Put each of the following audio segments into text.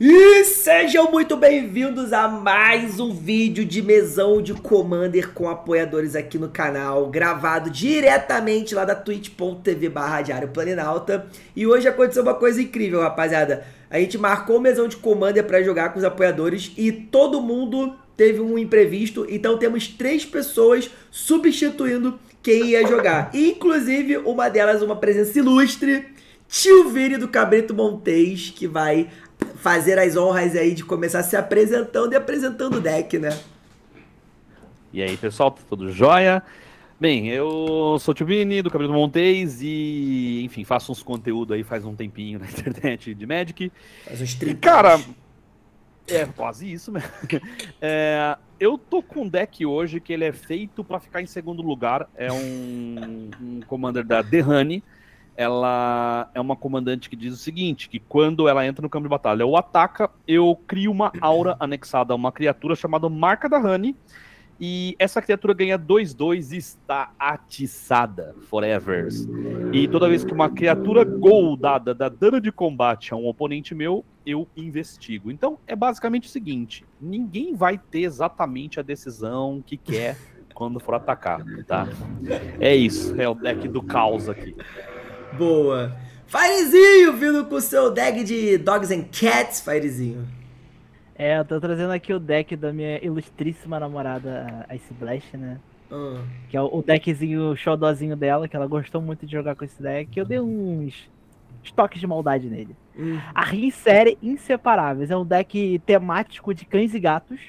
E sejam muito bem-vindos a mais um vídeo de mesão de Commander com apoiadores aqui no canal, gravado diretamente lá da twitch.tv barra Diário Planinalta. E hoje aconteceu uma coisa incrível, rapaziada. A gente marcou mesão de Commander para jogar com os apoiadores e todo mundo teve um imprevisto, então temos três pessoas substituindo quem ia jogar. Inclusive, uma delas, uma presença ilustre, Tio Vini do Cabrito Montes, que vai fazer as honras aí de começar se apresentando e apresentando o deck, né? E aí, pessoal, tá tudo jóia? Bem, eu sou o Tio Vini, do Cabrito Montes e, enfim, faço uns conteúdos aí faz um tempinho na internet de Magic. Faz uns 30 Cara, é quase isso mesmo. É, eu tô com um deck hoje que ele é feito para ficar em segundo lugar. É um, um commander da The Honey ela é uma comandante que diz o seguinte: que quando ela entra no campo de batalha ou ataca, eu crio uma aura anexada a uma criatura chamada Marca da Honey. E essa criatura ganha 2-2 e está atiçada forever. E toda vez que uma criatura goldada dá dano de combate a um oponente meu, eu investigo. Então é basicamente o seguinte: ninguém vai ter exatamente a decisão que quer quando for atacar, tá? É isso, é o deck do caos aqui. Boa. Firezinho vindo com o seu deck de Dogs and Cats, Firezinho. É, eu tô trazendo aqui o deck da minha ilustríssima namorada, Ice Blast, né? Ah, Que é o deckzinho xodózinho dela, que ela gostou muito de jogar com esse deck. Eu dei uns toques de maldade nele. hum. A Rin Série Inseparáveis é um deck temático de cães e gatos.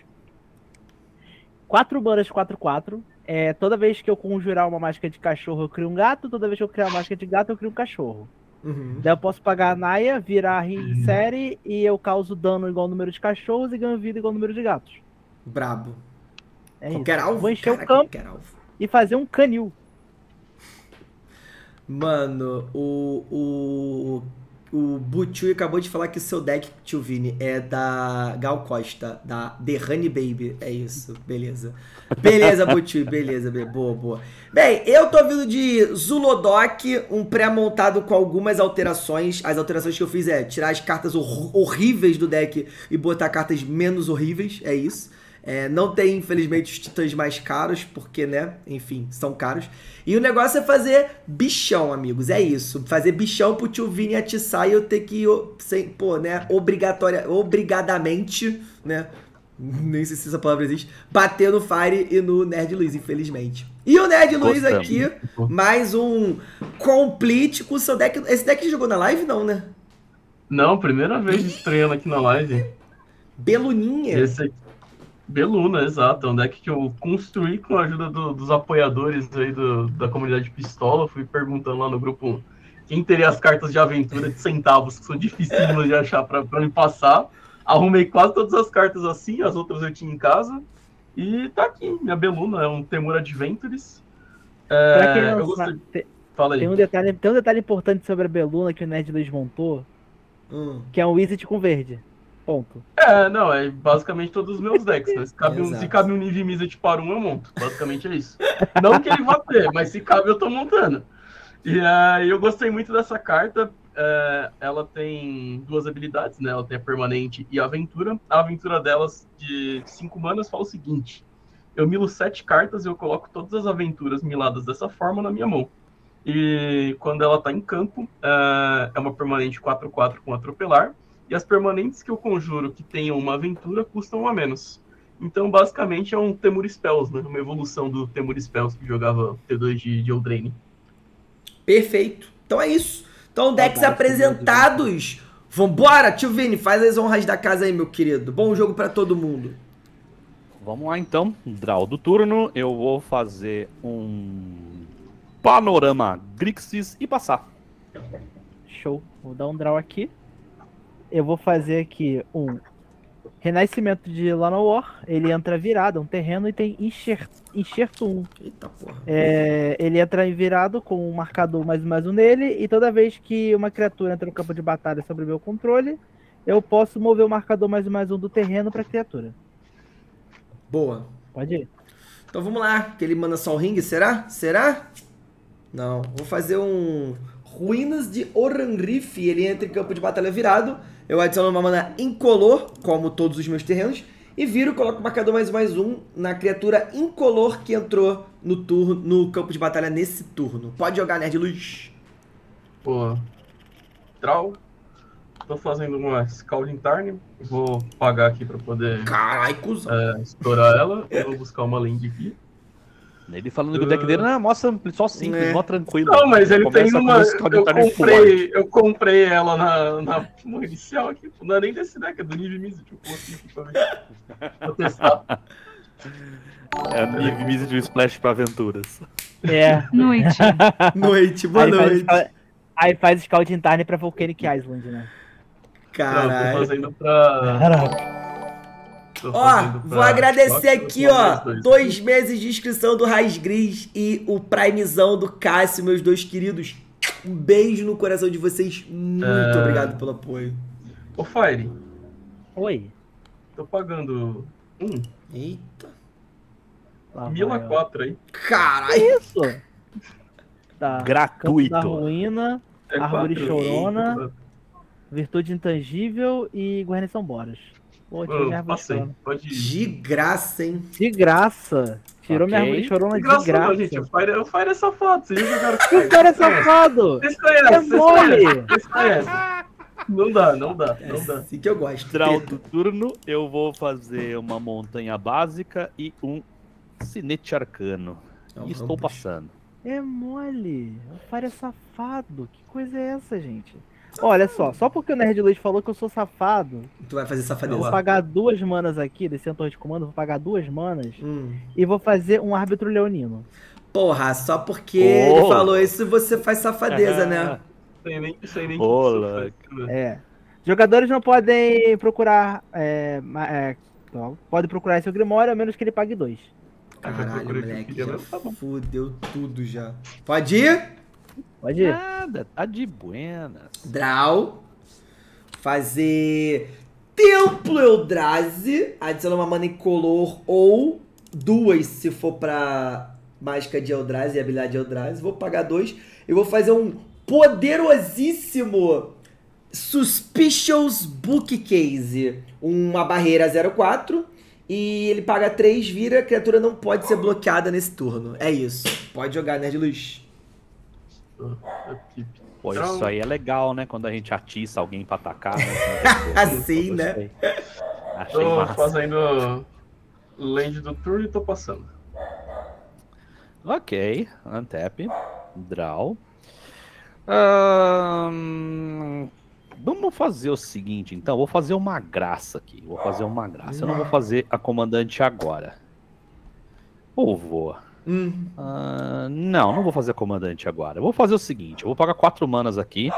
4 manas 4-4. É, toda vez que eu conjurar uma mágica de cachorro, eu crio um gato. Toda vez que eu criar uma mágica de gato, eu crio um cachorro. Uhum. Daí eu posso pagar a Naya, virar a Rin Série e eu causo dano igual ao número de cachorros e ganho vida igual ao número de gatos. Brabo. É qualquer isso. alvo? Vou encher Cara, o campo qualquer alvo. e fazer um canil. Mano, o, o, o Butchui acabou de falar que o seu deck, Tio Vini, é da Gal Costa, da The Honey Baby. É isso, beleza. Beleza, Butchui, beleza, be- boa, boa. Bem, eu tô vindo de Zulodok, um pré-montado com algumas alterações. As alterações que eu fiz é tirar as cartas hor- horríveis do deck e botar cartas menos horríveis, é isso. É, não tem, infelizmente, os titãs mais caros, porque, né, enfim, são caros. E o negócio é fazer bichão, amigos, é isso. Fazer bichão pro tio Vini atiçar e eu ter que, sem, pô, né, obrigatória, obrigadamente, né, nem sei se essa palavra existe, bater no Fire e no Nerd Luiz, infelizmente. E o Nerd Luiz aqui, mais um complete com o seu deck. Esse deck você jogou na live, não, né? Não, primeira vez estreando aqui na live. Beluninha. Esse aqui. Beluna, exato. É um deck que eu construí com a ajuda do- dos apoiadores aí do- da comunidade Pistola. Fui perguntando lá no grupo quem teria as cartas de aventura de centavos, que são dificílimas de achar pra, pra me passar. Arrumei quase todas as cartas assim, as outras eu tinha em casa. E tá aqui, minha Beluna, é um Temur Adventures. É, Pra quem não eu gostei. sabe, te- Fala aí. tem, um detalhe, tem um detalhe importante sobre a Beluna que o Nerd Luiz montou, Hum. que é um Wizard com verde. Ponto. É, não, é basicamente todos os meus decks. Né? Se, cabe um, se cabe um Nive Mizzet para um, eu monto. Basicamente é isso. Não que ele vá ter, mas se cabe, eu tô montando. E aí eu gostei muito dessa carta. é, ela tem duas habilidades, né? Ela tem a permanente e a aventura. A aventura delas, de cinco manas, fala o seguinte: eu milo sete cartas e eu coloco todas as aventuras miladas dessa forma na minha mão. E quando ela tá em campo, é, é uma permanente 4-4 com atropelar. E as permanentes que eu conjuro que tenham uma aventura custam um a menos. Então, basicamente, é um Temur Spells, né? Uma evolução do Temur Spells que jogava T2 de, de Eldraine. Perfeito. Então é isso. Então, decks Saudades, apresentados. Vambora, tio Vini, faz as honras da casa aí, meu querido. Bom jogo pra todo mundo. Vamos lá então, draw do turno. Eu vou fazer um panorama Grixis e passar. Show. Vou dar um draw aqui. Eu vou fazer aqui um Renascimento de Llanowar. Ele entra virado, é um terreno e tem enxerto, enxerto 1. Eita porra. É, ele entra virado com um marcador mais mais um nele. E toda vez que uma criatura entra no campo de batalha sobre meu controle, eu posso mover o marcador mais mais um do terreno pra criatura. Boa. Pode ir. Então vamos lá. Que ele manda só o ringue, será? Será? Não. Vou fazer um Ruínas de Oranrife. Ele entra em campo de batalha virado. Eu adiciono uma mana incolor, como todos os meus terrenos, e viro, coloco o marcador mais um mais um na criatura incolor que entrou no turno, no campo de batalha nesse turno. Pode jogar Nerd Luz. Pô. Draw. Tô fazendo uma Scalding Tarn. Vou pagar aqui pra poder Carai, cuzão. é, estourar ela. Eu vou buscar uma land aqui. Ele falando que o deck dele não, mostra só simples, É. mó tranquilo. Não, mas ele tem uma. Eu comprei, eu comprei ela na, na no inicial aqui. Não é nem desse deck, é do Nive Miz. Aqui pra ver. Vou testar. É Misa de Splash pra aventuras. É. Noite. Noite, boa aí, faz noite. scout- aí faz Scouting Tarn pra Volcanic Island, né? Não, tô Caralho. fazendo pra. Caraca. Tô Ó, vou agradecer aqui, ó, dois. dois meses de inscrição do Raiz Gris e o Primezão do Cássio, meus dois queridos. Um beijo no coração de vocês. Muito É. obrigado pelo apoio. Ô, Fire, Oi. tô pagando. Um, Eita. Lá Mila. 4 aí. Caralho. Isso. Tá. Campo Gratuito. da Ruína, É Árvore quatro. Chorona. Virtude Intangível e Guarnição Boras. Pô, minha árvore passei. Pode ir. De graça, hein? De graça. Tirou minha Ok. árvore chorona de Graça graça. não, gente. O Fire, o Fire é safado. Vocês já jogaram com Que cara é safado! Vocês É conhecem, mole! Vocês conhecem. Não dá, não dá, É não dá. assim que eu gosto. Teta. do turno, eu vou fazer uma montanha básica e um sinete arcano. É um E estou passando. É mole. O Fire é safado. Que coisa é essa, gente? Olha só, só porque o Nerd Luiz falou que eu sou safado, Tu vai fazer eu safadeza. vou pagar duas manas aqui, descer a torre de comando, vou pagar duas manas Hum. e vou fazer um árbitro leonino. Porra, só porque Ô. ele falou isso você faz safadeza, né? Sem nem, sem nem faz, né? É. Jogadores não podem procurar. É, é, procurar seu Grimório a menos que ele pague dois. Ah, Caralho, procurei o que eu moleque, já tá fudeu tudo já. Pode ir? Pode ir. Nada, tá de buenas. Draw. Fazer Templo Eldrazi. Adiciona uma mana incolor ou duas se for pra mágica de Eldrazi e habilidade de Eldrazi. Vou pagar dois. Eu vou fazer um poderosíssimo Suspicious Bookcase. Uma barreira 04. E ele paga 3, vira, a criatura não pode ser bloqueada nesse turno. É isso. Pode jogar, Nerd Luz. Pô, Então- isso aí é legal, né? Quando a gente atiça alguém pra atacar. Né? Assim, né? Achei Tô massa. fazendo land do turno e tô passando. Ok, untap, draw. Ahn, vamos fazer o seguinte, então. Vou fazer uma graça aqui. Vou fazer uma graça. Eu não vou fazer a comandante agora. Ou vou? Hum, não, não vou fazer comandante agora. Eu vou fazer o seguinte: eu vou pagar quatro manas aqui,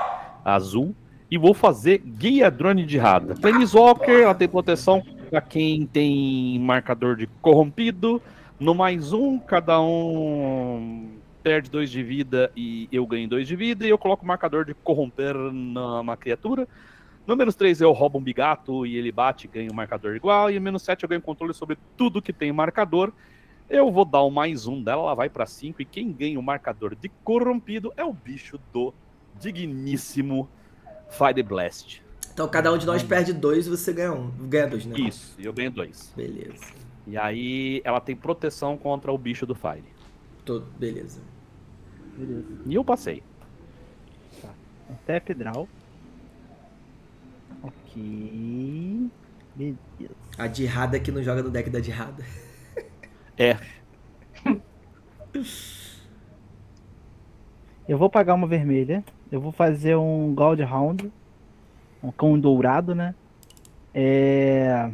azul, e vou fazer guia drone de rada. Planeswalker, ela tem proteção pra quem tem marcador de corrompido. No mais um, cada um perde dois de vida e eu ganho dois de vida. E eu coloco o marcador de corromper numa criatura. No menos 3 eu roubo um bigato e ele bate e ganha um marcador igual. E no menos 7 eu ganho controle sobre tudo que tem marcador. Eu vou dar o mais um dela, ela vai pra 5. E quem ganha o marcador de corrompido é o bicho do digníssimo Fire Blast. Então cada um de nós perde dois e você ganha um. Ganha dois, né? Isso, e eu ganho dois. Beleza. E aí ela tem proteção contra o bicho do Fire. Tô, beleza. Beleza. E eu passei. Um Tap draw. Ok. Beleza. A Dirrada que não joga no deck da Dirrada. É, Eu vou pagar uma vermelha. Eu vou fazer um Gold Hound. Um cão dourado, né? É...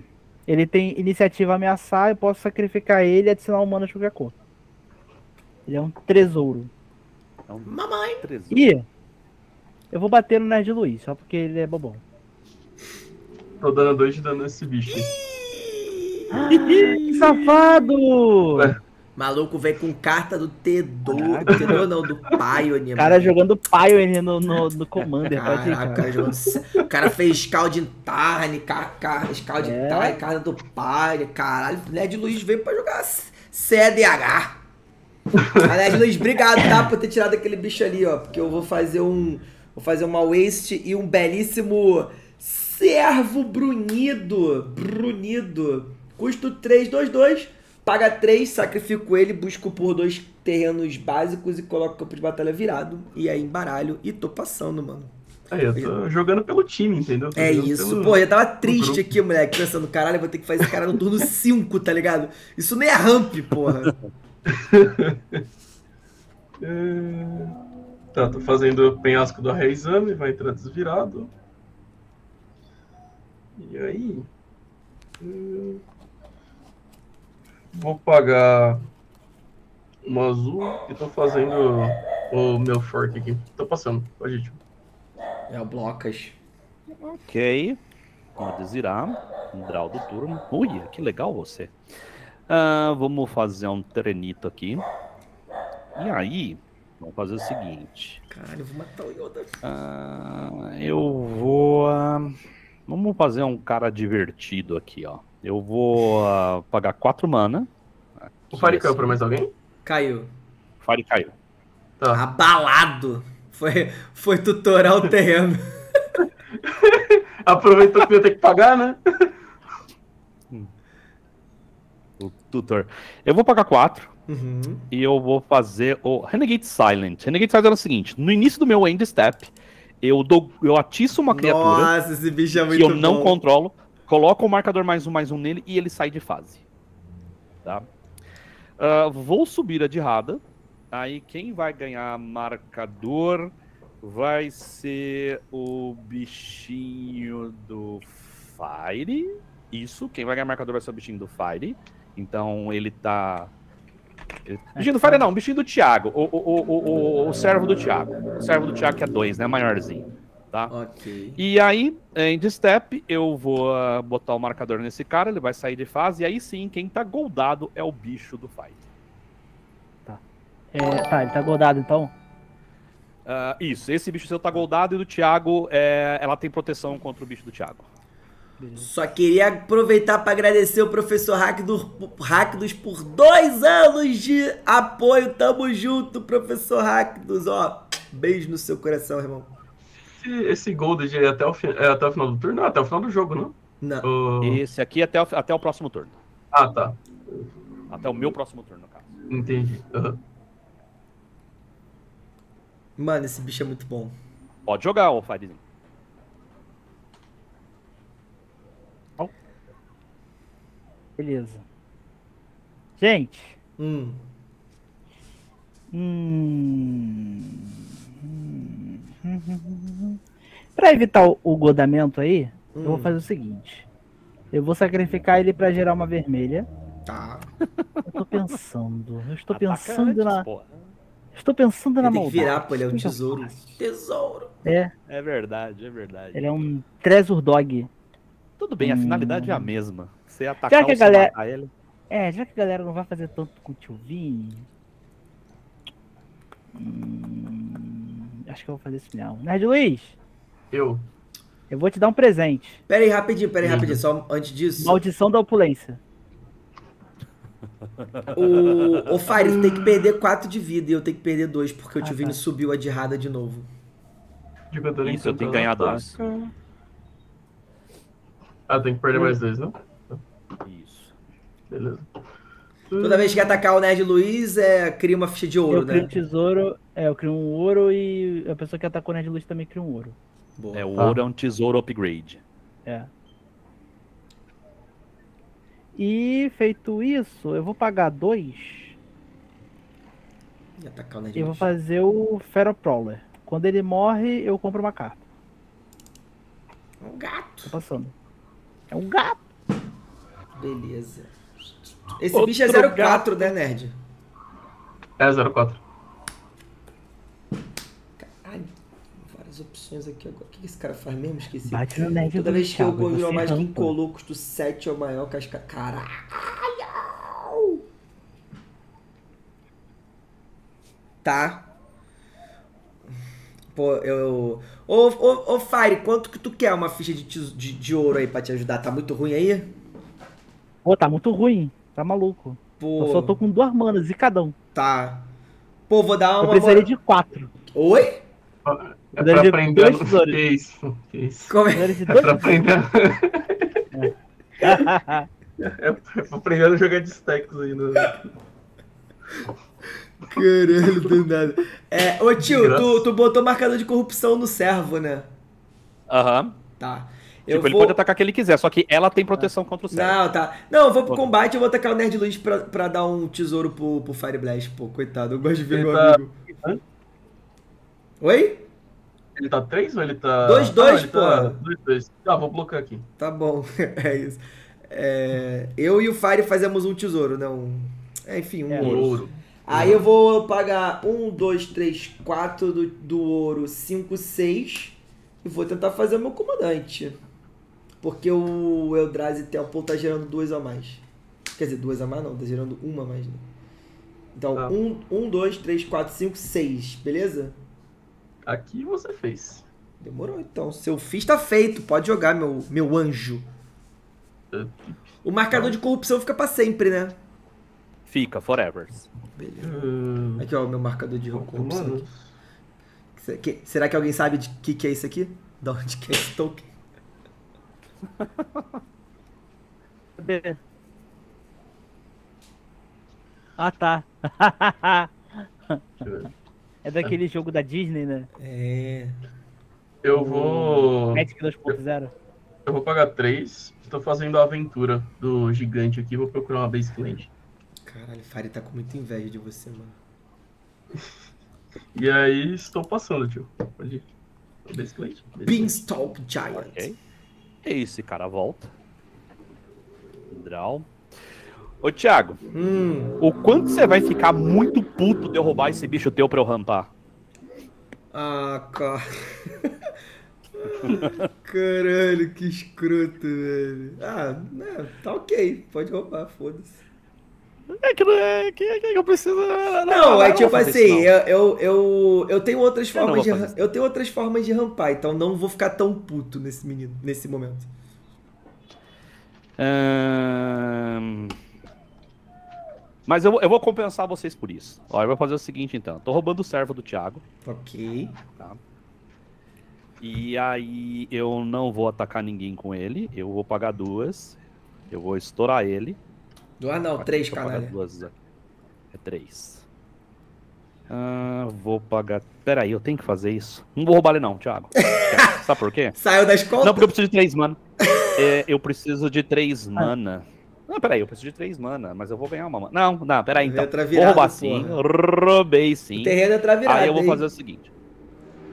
Ele tem iniciativa ameaçar. Eu posso sacrificar ele e adicionar um mana de qualquer cor. Ele é um tesouro. é um Mamãe! treze. E eu vou bater no Nerd Luiz, só porque ele é bobão. Tô dando dois de dano nesse bicho. hein? Que safado! Maluco vem com carta do T2. Do T2 não, do Pioneer. O cara mano. jogando Pioneer no, no, no Commander. Caraca, o cara. cara jogando. O cara fez Scald Tarn, Scald É. Tarn, carta do Pioneer. Caralho, Ned Luiz veio pra jogar CDH. Ned Luiz, obrigado, tá? Por ter tirado aquele bicho ali, ó. Porque eu vou fazer um. Vou fazer uma waste e um belíssimo Servo Brunido. Brunido. Custo 3, 2, 2. Paga 3, sacrifico ele, busco por dois terrenos básicos e coloco o campo de batalha virado. E aí embaralho e tô passando, mano. Aí, eu tô jogando pelo time, entendeu? Tô É isso. pelo- Pô, eu tava triste aqui, moleque, pensando, caralho, eu vou ter que fazer esse cara no turno 5, tá ligado? Isso nem é ramp, porra. É, Tá, tô fazendo penhasco do Reizame, vai entrar desvirado. E aí? Hum, Vou pagar um azul e tô fazendo o meu fork aqui. Tô passando, pode ir. É o Blocas. Ok. Vamos desvirar. Um draw do turno. Ui, que legal você. Ah, vamos fazer um trenito aqui. E aí, vamos fazer o seguinte. Caralho, eu vou matar o Yoda. Ah, eu vou. ah, vamos fazer um cara divertido aqui, ó. Eu vou ah, pagar 4 mana. O Fire Aqui, caiu pra mais alguém? Caiu. Fire caiu. Tá. Abalado. Foi, foi tutorar o terreno. Aproveitou que eu ia ter que pagar, né? O tutor. Eu vou pagar 4. Uhum. E eu vou fazer o Renegade Silent. Renegade Silent é o seguinte: no início do meu end step, eu, dou, eu atiço uma criatura Nossa, esse bicho é muito que eu não bom. controlo, coloco o marcador mais um mais um nele e ele sai de fase. Tá? Ah, vou subir a de rada. Aí quem vai ganhar marcador vai ser o bichinho do Fire. Isso, quem vai ganhar marcador vai ser o bichinho do Fire. Então ele tá. Bichinho do Fire não, bichinho do Thiago. O, o, o, o, o, o servo do Thiago. O servo do Thiago que é dois, né? Maiorzinho. Tá? Ok. E aí, em step, eu vou ah, botar o marcador nesse cara, ele vai sair de fase, e aí sim, quem tá goldado é o bicho do fight. É, tá, ele tá godado então. Ah, isso, esse bicho seu tá goldado e do Thiago, é, ela tem proteção contra o bicho do Thiago. Só queria aproveitar para agradecer o professor Hackdos, Hackdos por dois anos de apoio. Tamo junto, professor Hackdos. Ó, beijo no seu coração, irmão. Esse, esse Gold é até, o fi- é até o final do turno? Não, até o final do jogo, não? Não. O- Esse aqui até o, até o próximo turno. Ah, tá. Até o meu próximo turno, no caso. Entendi. Aham. Mano, esse bicho é muito bom. Pode jogar, ô Firezinho. Beleza. Gente. Hum. Hum... hum. Pra evitar o, o godamento aí, eu vou Hum. fazer o seguinte. Eu vou sacrificar ele pra gerar uma vermelha. Tá. Eu tô pensando. Eu estou pensando na. porra. Estou pensando na Ele tem que maldade. virar, pô, ele é um tesouro. Tesouro. É, É verdade, é verdade. ele é um Treasure Dog. Tudo bem, a Hum. finalidade é a mesma. Você atacar que a galera- matar ele. É, já que a galera não vai fazer tanto com o tio Vini. Hum, acho que eu vou fazer isso não. Nerd Luiz, Eu. eu vou te dar um presente. Pera aí, rapidinho, pera aí, rapidinho. Só antes disso. Maldição da opulência. O, o Fire tu tem que perder 4 de vida e eu tenho que perder 2, porque o Ah, tio Vini tá. subiu a de errada de novo. Ele Isso, eu tenho que ganhar atacar. dois. Ah, tem que perder mais dois, não? Isso. Beleza. Toda vez que atacar o Nerd Luiz, é, cria uma ficha de ouro, eu crio um né? tesouro, é, eu crio um ouro e a pessoa que atacou o Nerd Luiz também cria um ouro. Boa. É, o Tá. ouro é um tesouro upgrade. É. E feito isso, eu vou pagar dois E atacar o Nerd e vou fazer o Feroprowler. Quando ele morre, eu compro uma carta. É um gato. Tô passando. É um gato. Beleza. Esse Outro bicho é 04, né, Nerd? É 04. Caralho, várias opções aqui agora. O que esse cara faz mesmo? Esqueci. Bate no Nerd Toda do vez que eu você mais que rampa. incolor, custo 7 ou maior, casca. Caralho! Tá. Pô, eu. Ô, ô, ô, Fire, quanto que tu quer uma ficha de, de, de ouro aí pra te ajudar? Tá muito ruim aí? Pô, tá muito ruim. Tá maluco. Pô. Eu só tô com duas manas e cada um. Tá. Pô, vou dar Eu uma. precisaria de quatro. Oi? É Poder pra de aprender. dois. Que isso? Que isso? Como é? É dois pra aprender. É pra aprender a jogar de stacks aí. No... Caralho, do nada. É, ô tio, tu, tu botou marcador de corrupção no servo, né? Aham. Tá. Tipo, Eu ele vou... pode atacar quem ele quiser, só que ela tem proteção contra o céu. Não, tá. Não, eu vou pro combate eu vou tacar o Nerd Luz pra, pra dar um tesouro pro, pro Fire Blast. Pô, coitado, eu gosto de ver Ele meu tá- amigo. Oi? Ele tá 3 ou ele tá. Dois, dois, ele tá pô. 2, 2. Ah, vou bloquear aqui. Tá bom, é isso. É, eu e o Fire fazemos um tesouro, né? Um, é, enfim, um É. ouro. Ouro. Aí eu vou pagar um, dois, três, quatro do, do ouro, cinco, seis. E vou tentar fazer o meu comandante. Porque o Eldrazi Temple tá gerando duas a mais. Quer dizer, duas a mais não, tá gerando uma a mais. Né? Então, Tá. um, um, dois, três, quatro, cinco, seis. Beleza? Aqui você fez. Demorou então. Seu fiz tá feito. Pode jogar, meu, meu anjo. O marcador de corrupção fica pra sempre, né? Fica, forever. Beleza. Hum, Aqui, ó, o meu marcador de corrupção. mano. aqui. Será que alguém sabe de que, que é isso aqui? Da onde que é esse token? Cadê? Ah, tá. É daquele jogo da Disney, né? É. Eu vou. Magic 2.0. Eu vou pagar 3. Tô fazendo a aventura do gigante aqui. Vou procurar uma base cliente. Caralho, Fari tá com muita inveja de você, mano. E aí estou passando, tio. Pode ir. Base cliente. Beanstalk Giant. Ok. Esse cara volta. Draw. Ô, Thiago, Hum. o quanto você vai ficar muito puto de eu roubar esse bicho teu pra eu rampar? Ah, cara. Caralho, que escroto, velho. Ah, né, tá ok. Pode roubar, foda-se. É que não é que, é que eu preciso. Não, é eu tipo vou fazer assim, isso, eu, eu, eu, tenho outras Eu não formas de isso. eu tenho outras formas de rampar, então não vou ficar tão puto nesse menino, nesse momento. não. Mas eu, vou- eu vou compensar vocês por isso. Ó, eu vou fazer o seguinte então. Tô roubando o servo do Thiago. Ok. E aí eu não vou atacar ninguém com ele. Eu vou pagar duas. Eu vou estourar ele. Ah, não, três, canalha. duas. É três. Ah, vou pagar. Peraí, eu tenho que fazer isso. Não vou roubar ele, não, Thiago. Sabe por quê? Saiu da escola? Não, porque eu preciso de três mana. É, eu preciso de três mana. Não, peraí, eu preciso de três mana, mas eu vou ganhar uma mana. Não, não, peraí, então. Letra Vou roubar sim. Roubei sim. O terreno é travirado, Aí eu vou hein? fazer o seguinte.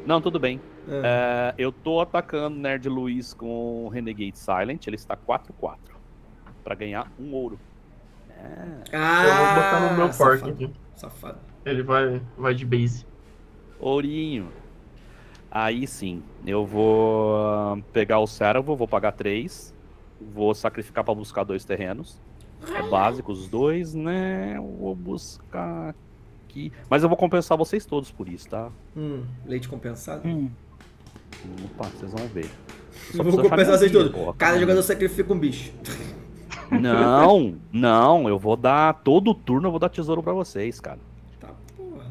Não, tudo bem. Ah. É, eu tô atacando Nerd Luiz com Renegade Silent. Ele está 4-4. Pra ganhar um ouro. É, Ah, Eu vou botar no meu fork safado. aqui. Safado. Ele vai, vai de base. ourinho. Aí sim, eu vou pegar o servo, vou pagar 3. Vou sacrificar pra buscar dois terrenos. É básico os dois, né? Eu vou buscar aqui. Mas eu vou compensar vocês todos por isso, tá? Hum, leite compensado? Hum. Opa, vocês vão ver. Eu só Vou compensar vocês todos. Cada calma. jogador sacrifica um bicho. Não, não, eu vou dar todo turno, eu vou dar tesouro pra vocês, cara.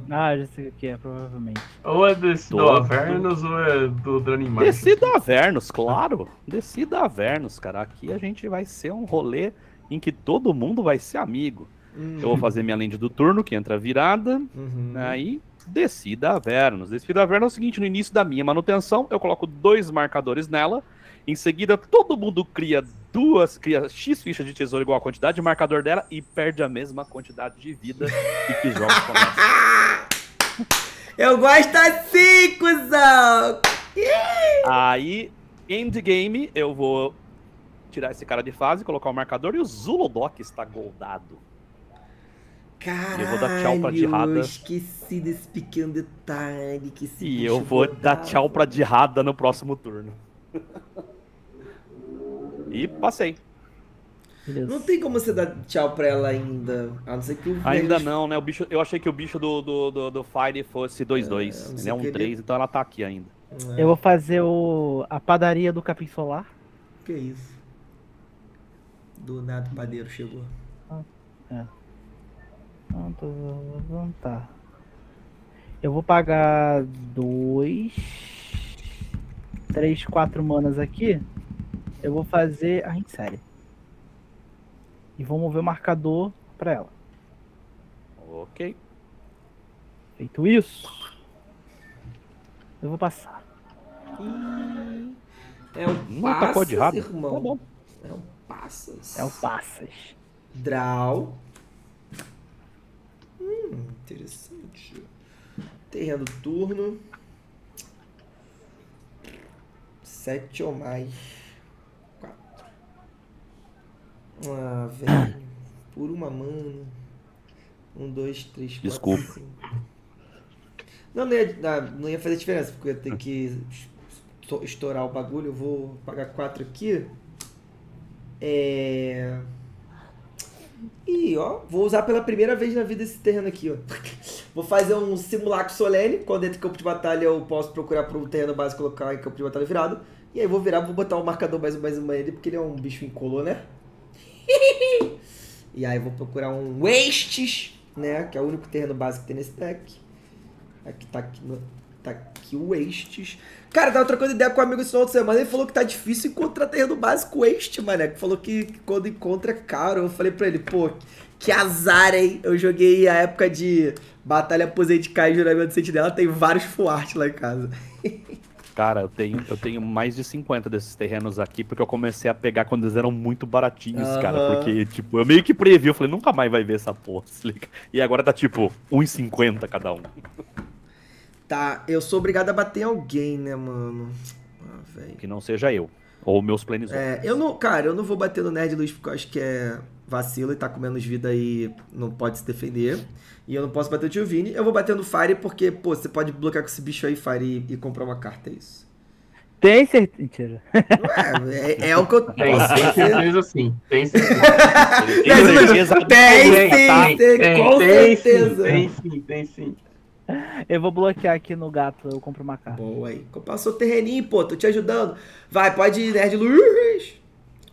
Ah, já sei o que é, provavelmente. Ou é desse do. Avernus ou é do Drani Market. Decida Avernus, claro. Decida Avernus, cara. Aqui a gente vai ser um rolê em que todo mundo vai ser amigo. Hum, Eu vou fazer minha lente do turno, que entra virada. uhum. Aí, decida Avernus. Decida Avernus é o seguinte: no início da minha manutenção, eu coloco dois marcadores nela. Em seguida, todo mundo cria duas, cria X fichas de tesouro igual a quantidade de marcador dela e perde a mesma quantidade de vida e que os jogos começam. Eu gosto assim, cuzão! Aí, endgame, eu vou tirar esse cara de fase, colocar o marcador e o Zulodok está goldado. Caralho, eu vou dar tchau pra Dirrada. Eu esqueci desse pequeno detalhe. Que esse E eu vou dar tchau pra Dirrada no próximo turno. e passei. Beleza. Não tem como você dar tchau pra ela ainda. A não ser que o Ainda velho- não, né? O bicho, eu achei que o bicho do, do, do, do Fire fosse 2-2. É, Ele é um você 3, então ela tá aqui ainda. Eu vou fazer o, a padaria do Capim Solar. Que isso? Do nada o padeiro chegou. Não, tô, não tá. Eu vou pagar dois. 3, 4 manas aqui. Eu vou fazer a Rinsere. E vou mover o marcador pra ela. Ok. Feito isso, eu vou passar. É um Hum, passas, de rabo. irmão. Tá bom. É um passas. É o Passas. Draw. Hum, interessante. Terreno turno. Sete ou mais. Ah, velho. Por uma mana. Um, dois, três, quatro, Desculpa. cinco. Não, não ia, ah, não ia fazer diferença, porque eu ia ter que esto- estourar o bagulho. Eu vou pagar quatro aqui. É. E ó, vou usar pela primeira vez na vida esse terreno aqui, ó. Vou fazer um simulacro solene. Quando entra em campo de batalha, eu posso procurar por um terreno base e colocar em campo de batalha virado. E aí vou virar, vou botar um marcador mais um mais um nele, porque ele é um bicho incolor, né? e aí vou procurar um Wastes, né? Que é o único terreno base que tem nesse deck. Aqui tá aqui, no, tá aqui o Wastes. Cara, tava trocando ideia com um amigo esse final de semana. Ele falou que tá difícil encontrar terreno básico Waste, mané. Que falou que, quando encontra é caro. Eu falei pra ele, pô, que azar, hein? Eu joguei a época de Batalha Aposenticai e Juramento Sentinela. Tem vários full art lá em casa. Cara, eu tenho, eu tenho mais de 50 desses terrenos aqui, porque eu comecei a pegar quando eles eram muito baratinhos, cara. Aham. Porque, tipo, eu meio que previ, eu falei, nunca mais vai ver essa porra. E agora tá, tipo, 1,50 cada um. Tá, eu sou obrigado a bater em alguém, né, mano? Ah, velho. Que não seja eu. Ou meus planeswalkers. É, eu não, cara, eu não vou bater no Nerd Luz porque eu acho que é vacilo e tá com menos vida e não pode se defender. E eu não posso bater o Tio Vini. Eu vou bater no Fire porque, pô, você pode bloquear com esse bicho aí, Fire, e, e comprar uma carta, é isso. Tem certeza. É, é, é o que eu Tem, posso tem fazer. certeza sim. Tem certeza. Tem certeza Tem sim, tem, com tem, certeza. Sim, tem sim, tem sim. Eu vou bloquear aqui no gato, eu compro uma carta. Boa aí. Seu terreninho, pô, tô te ajudando. Vai, pode ir, Nerd Luz.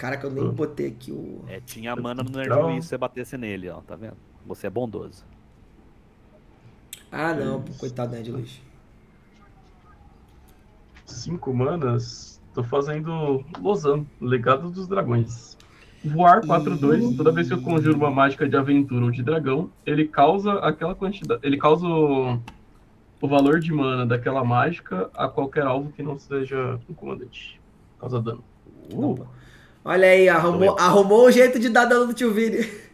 Caraca, eu nem Hum. botei aqui o. É, tinha mana no Nerd Não. Luiz se você batesse nele, ó, tá vendo? Você é bondoso. Ah, não, pô, coitado do Nerd Luz. Cinco manas. Tô fazendo Lozan, Legado dos Dragões. Voar 4-2, toda vez que eu conjuro uma mágica de aventura ou de dragão, ele causa aquela quantidade. Ele causa o, o valor de mana daquela mágica a qualquer alvo que não seja um comandante. Causa dano. Opa. Olha aí, arrumou, arrumou um jeito de dar dano no tio Vini.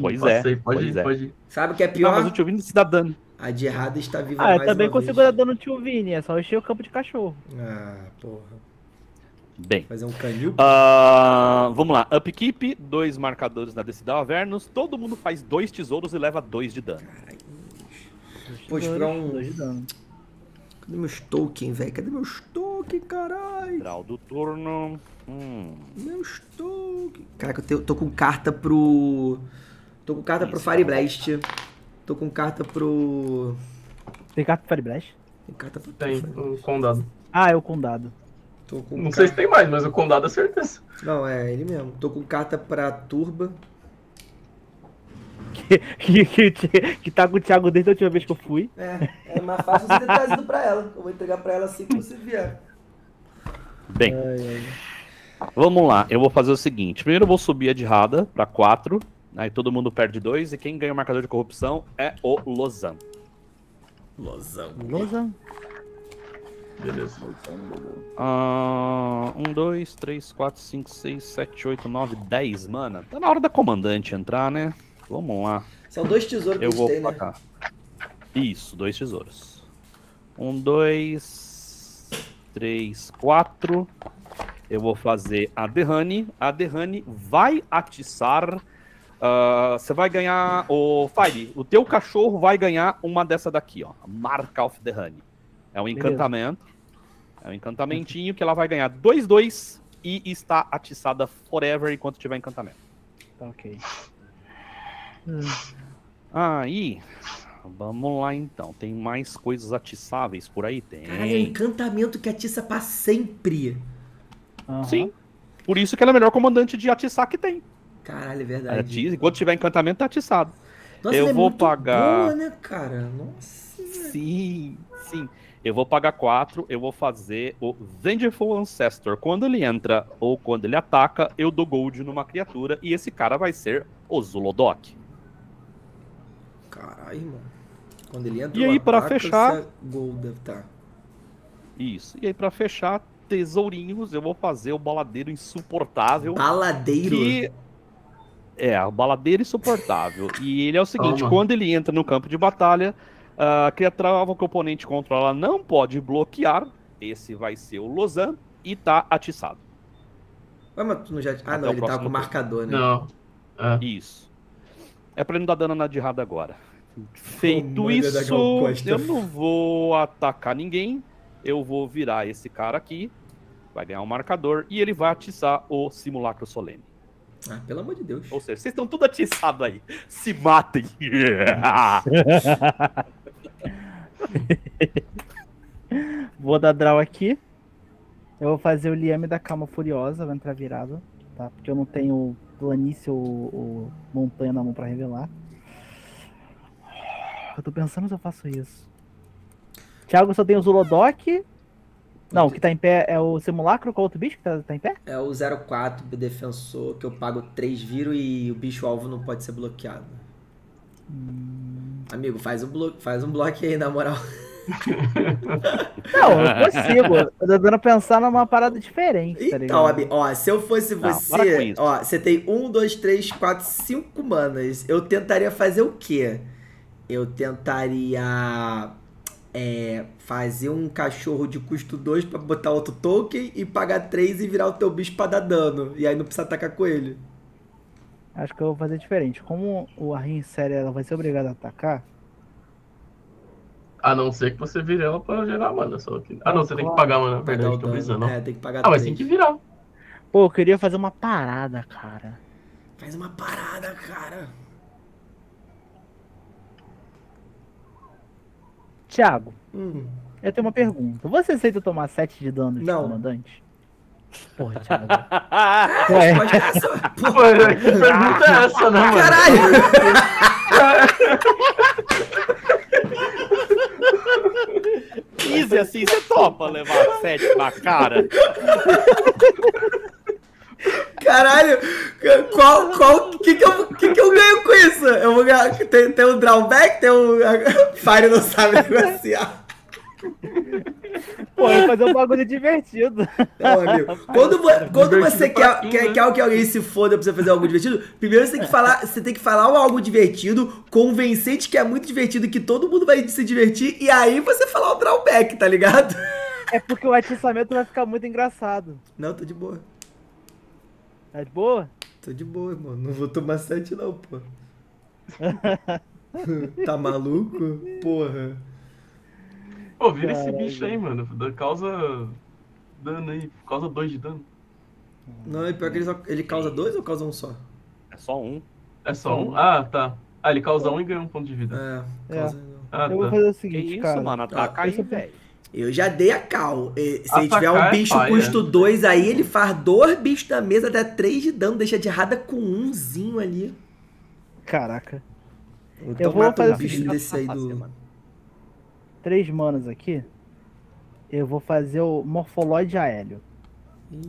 Pois é. Passei, pode pois ir, é. pode ir. Sabe o que é Ah, pior? mas o tio Vini se dá dano. A de errada está viva Ah, eu mais também uma consigo vez. dar dano no tio Vini, é só encher o campo de cachorro. Ah, porra. Bem. Fazer um canil. Ah, vamos lá. Upkeep, dois marcadores na Decidal Avernus. Todo mundo faz dois tesouros e leva dois de dano. Pô, esperar um- Dois de dano. Cadê meus token, velho? Cadê meus token, caralho? Draw do turno. Hum. Meus token. Caraca, eu tô com carta pro. Tô com carta pro Isso, Fire tá bom. Blast. Tô com carta pro. Tem carta Fire Blast? Tem carta pro. Tem, o condado. Ah, é o condado. Tô com Não ca- sei se tem mais, mas o condado é certeza. Não, é ele mesmo. Tô com carta pra Turba. Que, que, que tá com o Thiago desde a última vez que eu fui. É, é mais fácil você ter trazido pra ela. Eu vou entregar pra ela assim que você vier. Bem, vamos lá. Eu vou fazer o seguinte. Primeiro eu vou subir a de Rada pra 4. Aí todo mundo perde dois. E quem ganha o marcador de corrupção é o Lozan. Lozão. Lousa. Beleza. Ah, um, dois, três, quatro, cinco, seis, sete, oito, nove, dez, mano. Tá na hora da comandante entrar, né? Vamos lá. São dois tesouros que Eu gente vou tem, né? pagar. Isso, dois tesouros. Um, dois, três, quatro. Eu vou fazer a Derrane. A Derrane vai atiçar. ah, Você vai ganhar. O Fire, o teu cachorro vai ganhar uma dessa daqui, ó. Marca of Derrane. É um Beleza. encantamento. É um encantamentinho que ela vai ganhar 2-2 e está atiçada forever enquanto tiver encantamento. Tá ok. Aí, vamos lá então. Tem mais coisas atiçáveis por aí? Tem. Caralho, é um encantamento que atiça pra sempre. Aham. Sim. Por isso que ela é a melhor comandante de atiçar que tem. Caralho, é verdade. atiça, enquanto tiver encantamento, tá atiçado. Nossa, eu ela é vou muito pagar- boa, né, cara? Nossa. Sim, sim. Eu vou pagar 4, eu vou fazer o Vengeful Ancestor. Quando ele entra ou quando ele ataca, eu dou gold numa criatura e esse cara vai ser o Zulodok. Caralho, mano. Quando ele entra E no aí, pra ataque, fechar- você é Gold, tá. Isso. E aí, pra fechar, tesourinhos, eu vou fazer o baladeiro insuportável. Baladeiro. Que é, o baladeiro insuportável. E ele é o seguinte: Toma. quando ele entra no campo de batalha, a criatura que o oponente controla não pode bloquear. Esse vai ser o Lozan e tá atiçado. Ué, mas tu não já... Ah, Até não, ele tá com o marcador, né? Não. É. Isso. É pra ele não dar dano na dirrada agora. Feito da isso, eu não vou atacar ninguém. Eu vou virar esse cara aqui. Vai ganhar um marcador e ele vai atiçar o simulacro solene. Ah, pelo amor de Deus. Ou seja, vocês estão tudo atiçados aí. Se matem. Vou dar draw aqui. Eu vou fazer o Liame da Calma Furiosa, vai entrar virado, tá? Porque eu não tenho planície ou, ou montanha na mão pra revelar. Eu tô pensando se eu faço isso. Thiago só tem o Zulodok. Não, o que tá em pé é o Simulacro, qual outro bicho que tá, tá em pé? É o 04 defensor que eu pago 3 viro e o bicho alvo não pode ser bloqueado. Hum. Amigo, faz um, blo... faz um bloco aí, na moral. Não, eu consigo. Eu tô tentando pensar numa parada diferente, tá Então, amigo, ó, se eu fosse Não, para você, isso. ó, você tem 1, 2, 3, 4, 5 manas. Eu tentaria fazer o quê? Eu tentaria é, fazer um cachorro de custo 2 pra botar outro token e pagar 3 e virar o teu bicho pra dar dano. E aí não precisa atacar com ele. Acho que eu vou fazer diferente. Como o Arrin série ela vai ser obrigada a atacar, A não ser que você vire ela pra gerar mana. Só que... Ah, não, você tem que pagar mana, verdade, tô brisando. É, tem que pagar Ah, mas 3. tem que virar. pô, eu queria fazer uma parada, cara. Faz uma parada, cara. Thiago, Hum. eu tenho uma pergunta. Você aceita tomar 7 de dano de Não. comandante? Porra, Thiago. Ué, Pode essa. Pô, Pô, que pergunta é essa, né, mano? caralho! Easy assim, você topa levar 7 na cara. Caralho! Qual, qual, que que eu, que que eu ganho com isso? Eu vou ganhar, tem, tem um drawback, tem um... Fire não sabe negociar. Pô, eu vou fazer um bagulho divertido. Não, amigo. Quando, quando Divertido você quer, quem, quer, né? quer que alguém se foda pra você fazer algo divertido, primeiro você tem que falar, você tem que falar algo divertido, convencente que é muito divertido, que todo mundo vai se divertir, e aí você falar o drawback, tá ligado? É porque o atiçamento vai ficar muito engraçado. Não, tô de boa. Tá de boa? Tô de boa, irmão. Não vou tomar sete não, pô. tá maluco? Porra. Pô, vira esse Caralho. bicho aí, mano. Da- Causa dano aí. Causa 2 de dano. Não, é pior que ele, só- ele causa dois ou causa um só? É só um. É só um? Ah, tá. Ah, ele causa um e ganha um ponto de vida. É, É. causa... Ah, eu vou tá. fazer o Que seguinte, isso, cara. mano? Ataca aí, Esse é- velho. Eu já dei a cal. E Se ele Atacar tiver um é bicho paia. custo 2 aí, ele faz dois bichos da mesa, dá 3 de dano, deixa de errada com umzinho ali. Caraca. Então vou mata fazer um o bicho desse aí fazer, do. mano. Três manas aqui. Eu vou fazer o Morfoloide Aélio.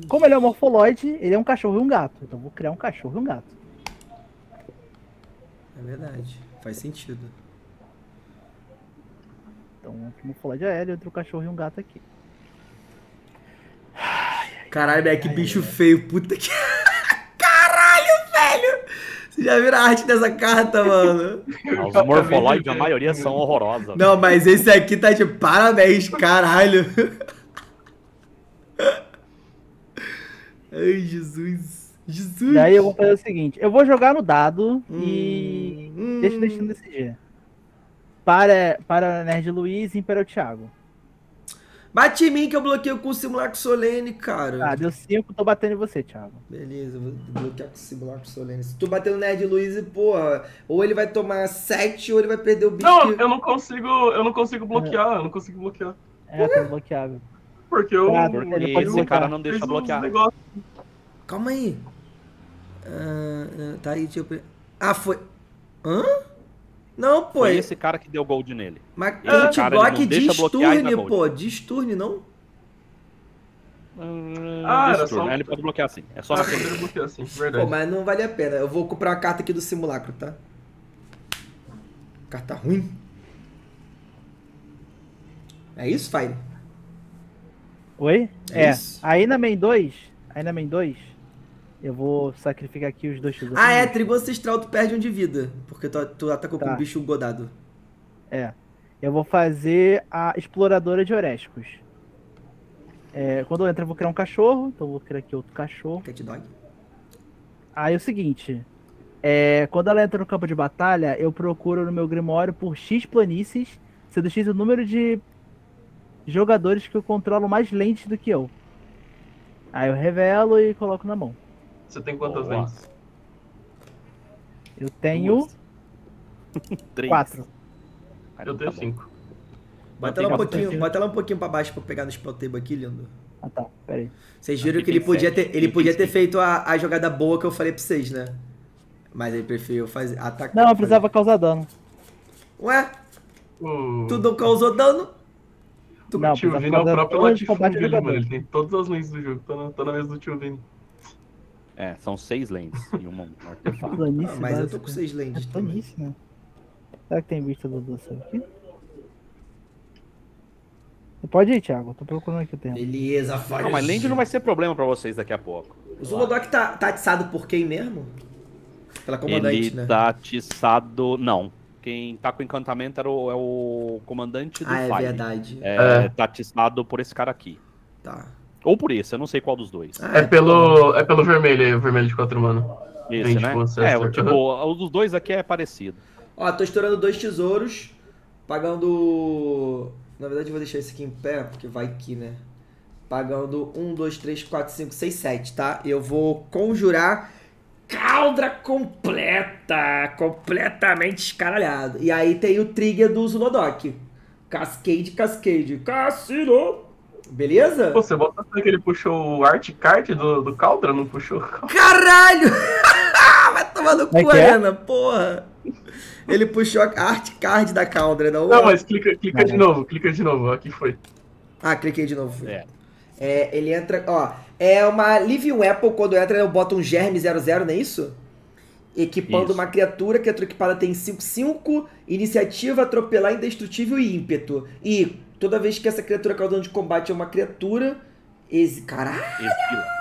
Como ele é um Morfoloide, ele é um cachorro e um gato. Então vou criar um cachorro e um gato. É verdade. Faz sentido. Então, um Morfoloide Aélio, outro cachorro e um gato aqui. Caralho, velho, que bicho feio. Puta que. Vocês já viram a arte dessa carta, mano? Os morfolóides, a maioria são horrorosas. Não, mas esse aqui tá de parabéns, caralho. Ai, Jesus. Jesus. E aí eu vou fazer o seguinte: eu vou jogar no dado e. Hum, Deixa o hum. destino decidir. Para, para Nerd Luiz e Imperial Thiago. Bate em mim que eu bloqueio com o simulacro solene, cara. Ah, deu 5, tô batendo em você, Thiago. Beleza, vou bloquear com o simulacro solene. Se tu bater no Nerd Luiz, porra, ou ele vai tomar 7 ou ele vai perder o bicho. Não, que- eu não consigo. Eu não consigo bloquear, eu não consigo bloquear. É, tá bloqueado. Porque eu. Ah, porque ele pode esse cara não deixa bloquear. Calma aí. Ah, ah, tá aí, deixa eu. Ah, foi. Hã? Não, pô. Foi é- esse cara que deu gold nele. Mas Esse cara, ele Antiblock disturne, gold. pô. Disturne, não? Ah, era só um- Ele pode bloquear sim. É só Ah, bloquear assim, verdade. Pô, mas não vale a pena. Eu vou comprar uma carta aqui do simulacro, tá? Carta ruim. É isso, Fire? Oi? É É. isso. Aí na main 2, aí na main 2, eu vou sacrificar aqui os dois tesouros. Ah, é. Tribo ancestral, tu perde um de vida. Porque tu, tu atacou com Tá. um bicho godado. É. Eu vou fazer a exploradora de Orescos. É, quando eu entro, eu vou criar um cachorro. Então eu vou criar aqui outro cachorro. Cat Dog. Aí é o seguinte. é, quando ela entra no campo de batalha, eu procuro no meu Grimório por X planícies, sendo X o número de jogadores que eu controlo mais lentes do que eu. Aí eu revelo e coloco na mão. Você tem quantas Boa. lentes? Eu tenho. Três. quatro. Aí Eu não tenho tá cinco. Bota ela um pouquinho, bota ela um pouquinho pra baixo pra pegar no spell table aqui, lindo. Ah tá, peraí. Vocês viram que ele podia sete. ter, ele podia ter feito a, a jogada boa que eu falei pra vocês, né? Mas ele preferiu fazer atacar. Não, eu precisava causar dano. Ué, O... tu não causou dano? O Não, tio precisava Vini é o próprio latifúndio mano. Ele tem todas as lentes do jogo. Tá na, tá na mesa do tio Vini. É, são seis lentes e uma, um artefato. Planície Ah, mas eu tô com seis É lentes também. planície, né? Será que tem vista do doce aqui? Pode ir, Thiago. Tô procurando aqui o tempo. Beleza, Fire. Não, mas lente não vai ser problema pra vocês daqui a pouco. O Zulodok tá, tá atiçado por quem mesmo? Pela comandante, Ele né? tá atiçado. Não. Quem tá com encantamento era o, é o comandante do Ah, é Fire. verdade. É, É. Tá atiçado por esse cara aqui. Tá. Ou por esse, eu não sei qual dos dois. Ah, É pelo, é pelo vermelho aí, o vermelho de quatro mano. Esse, né? É, o, tipo, o dos dois aqui é parecido. Ó, tô estourando dois tesouros, pagando. Na verdade, eu vou deixar esse aqui em pé, porque vai que, né? Pagando 1, 2, 3, 4, 5, 6, 7, tá? Eu vou conjurar Caldra completa! Completamente escaralhado. E aí tem o trigger do Zulodok. Cascade, Cascade. Cassino! Beleza? Pô, você bota que ele puxou o art card do, do Caldra, não puxou? Caralho! Vai tomar no é cu, que é? Arena, porra! Ele puxou a art card da Caldra, não? Não, mas clica, clica de novo, clica de novo. Aqui foi. Ah, cliquei de novo. É. É, ele entra, ó, é uma Living Apple, quando entra eu boto um germe 00, não é isso? Equipando Isso. uma criatura, criatura equipada tem 5-5, iniciativa, atropelar, indestrutível e ímpeto. E toda vez que essa criatura causando de combate é uma criatura, esse... Caralho! Exila.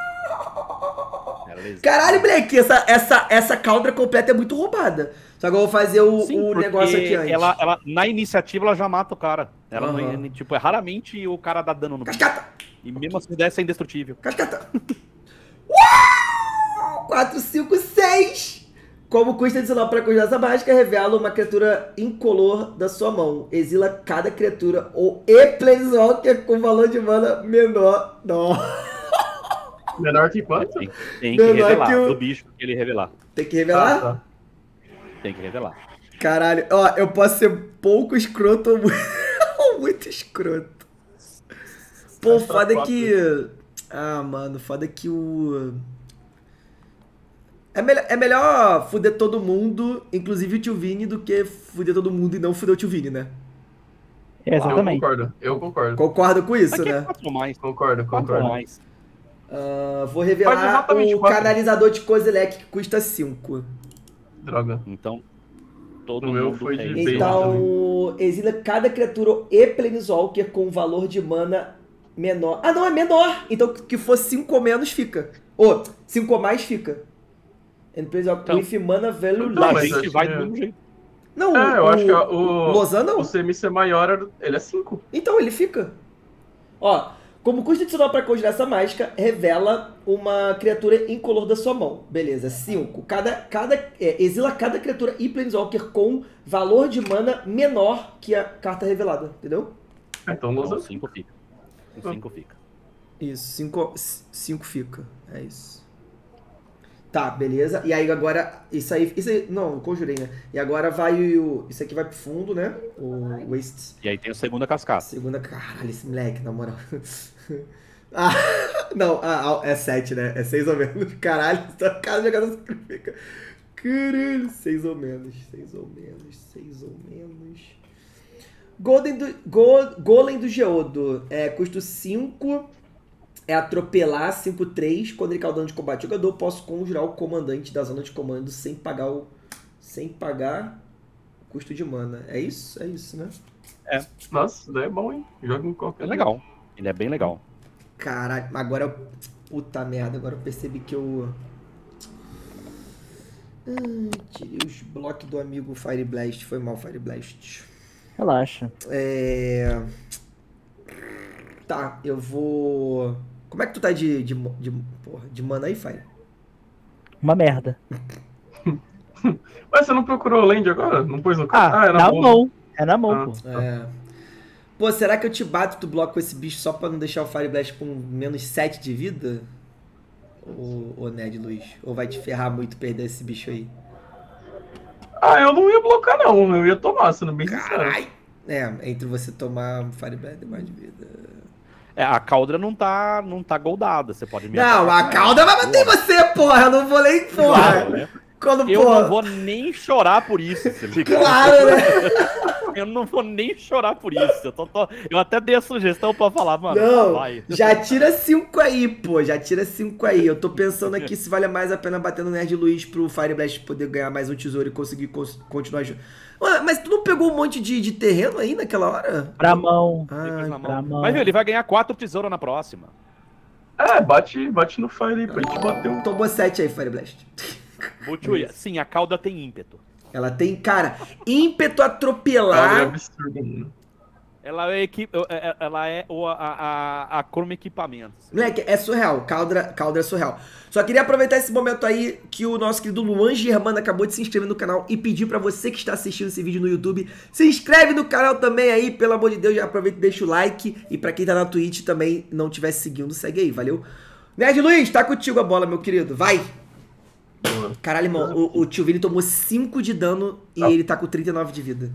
Caralho, moleque, essa, essa, essa caldra completa é muito roubada. Só que eu vou fazer o, Sim, o negócio aqui antes. Ela, ela, na iniciativa, ela já mata o cara. Ela não, Aham. é- tipo, é raramente o cara dá dano no. Cascata! E mesmo assim, dessa é indestrutível. Cascata! Uau! 4, 5, 6! Como custa adicional para conjurar essa mágica, revela uma criatura incolor da sua mão. Exila cada criatura ou e Planeswalker com valor de mana menor. Não. Menor que quanto? Tem, tem que Menor revelar. que o- Do bicho que ele revelar. Tem que revelar? Ah, tá. Tem que revelar. Caralho, ó, eu posso ser pouco escroto ou muito, muito escroto. Pô, foda quatro. que. Ah, mano, foda que o. É melhor, é melhor fuder todo mundo, inclusive o tio Vini, do que fuder todo mundo e não fuder o tio Vini, né? É, Eu exatamente. concordo, eu concordo. Concordo com isso, Aqui é né? 4 mais. Concordo, 4 concordo. mais. Ah, vou revelar o quatro. canalizador de Kozilek que custa 5. Droga. Então, todo O meu mundo foi de tem. Então, exila cada criatura e Planeswalker com valor de mana menor. Ah, não, é menor! Então, que for 5 ou menos fica. Ou, 5 ou mais fica. And Planeswalker Então. with mana value Não, A mas less. gente vai do mesmo jeito. Não, É, eu o, acho que o, o Lozan não. o CMC maior, ele é 5. Então, ele fica. Ó, como custo adicional para conjurar essa mágica, revela uma criatura incolor da sua mão. Beleza, 5. Cada, cada, é, exila cada criatura e Planeswalker com valor de mana menor que a carta revelada, entendeu? Então, Então, Lozan. 5 fica. 5 fica. Isso, 5 cinco fica. É isso. Tá, beleza. E aí agora, isso aí, isso aí, não, conjurei, né? E agora vai o, isso aqui vai pro fundo, né? O Waste. E aí tem a segunda cascata. Segunda, caralho, esse moleque, na moral. ah, não, ah, é 7, né? É 6 ou menos. Caralho, essa casa jogando sacrifica. Caralho, seis ou menos, seis ou menos, seis ou menos. Golden do, Go, Golem do Geodo, é, custo 5, é atropelar 5-3. Quando ele cair o dano de combate ao jogador, posso conjurar o comandante da zona de comando sem pagar o sem pagar o custo de mana. É isso? É isso, né? Nossa, isso daí é bom, hein? Joga em qualquer É legal. Ele é bem legal. Caralho, agora eu... Puta merda, agora eu percebi que eu... Ai, tirei os blocos do amigo Fire Blast. Foi mal, Fire Blast. Relaxa. É... Tá, eu vou... Como é que tu tá de, de, de, porra, de mana aí, Fire? Uma merda. Mas você não procurou o land agora? Não pôs no Ah, na mão. É na mão, Ah. pô. É... Pô, será que eu te bato tu bloco esse bicho só pra não deixar o Fire Blast com menos 7 de vida? Ô, ô Ned Luiz? Ou vai te ferrar muito perder esse bicho aí? Ah, eu não ia blocar, não. Eu ia tomar, sendo bem sincero. Caralho! É, entre você tomar um Fire Blast e mais de vida. É, a Caldra não tá, não tá goldada. Você pode me Não, a. Calda vai bater em você, porra! Eu não vou nem, porra! Claro, né? Quando, Eu porra! não vou nem chorar por isso, liga. Claro, né? Eu não vou nem chorar por isso. Eu, tô- tô- eu até dei a sugestão pra falar, mano. Não, vai. já tira 5 aí, pô. Já tira 5 aí. Eu tô pensando aqui se vale mais a pena bater no Nerd Luiz pro Fire Blast poder ganhar mais um tesouro e conseguir cons- continuar jogando. Mas tu não pegou um monte de, de terreno aí naquela hora? Pra mão. Ah, na mão. pra mão. Mas viu, ele vai ganhar quatro tesouros na próxima. É, bate, bate no fire aí pra gente bater um. tomou 7 aí, Fire Blast. Butchuia, sim, a cauda tem ímpeto. Ela tem, cara, ímpeto Cara, é atropelar. absurdo. Ela é, é- é- ela é o, a, a, a como equipamento. Moleque, é surreal. Caldra, Caldra é surreal. Só queria aproveitar esse momento aí que o nosso querido Luan Germano acabou de se inscrever no canal e pedir pra você que está assistindo esse vídeo no YouTube, se inscreve no canal também aí, pelo amor de Deus, já aproveita e deixa o like. E pra quem tá na Twitch também não estiver seguindo, segue aí, valeu? Nerd Luiz, tá contigo a bola, meu querido. Vai! Caralho, irmão, o, o tio Vini tomou 5 de dano e ele tá com 39 de vida.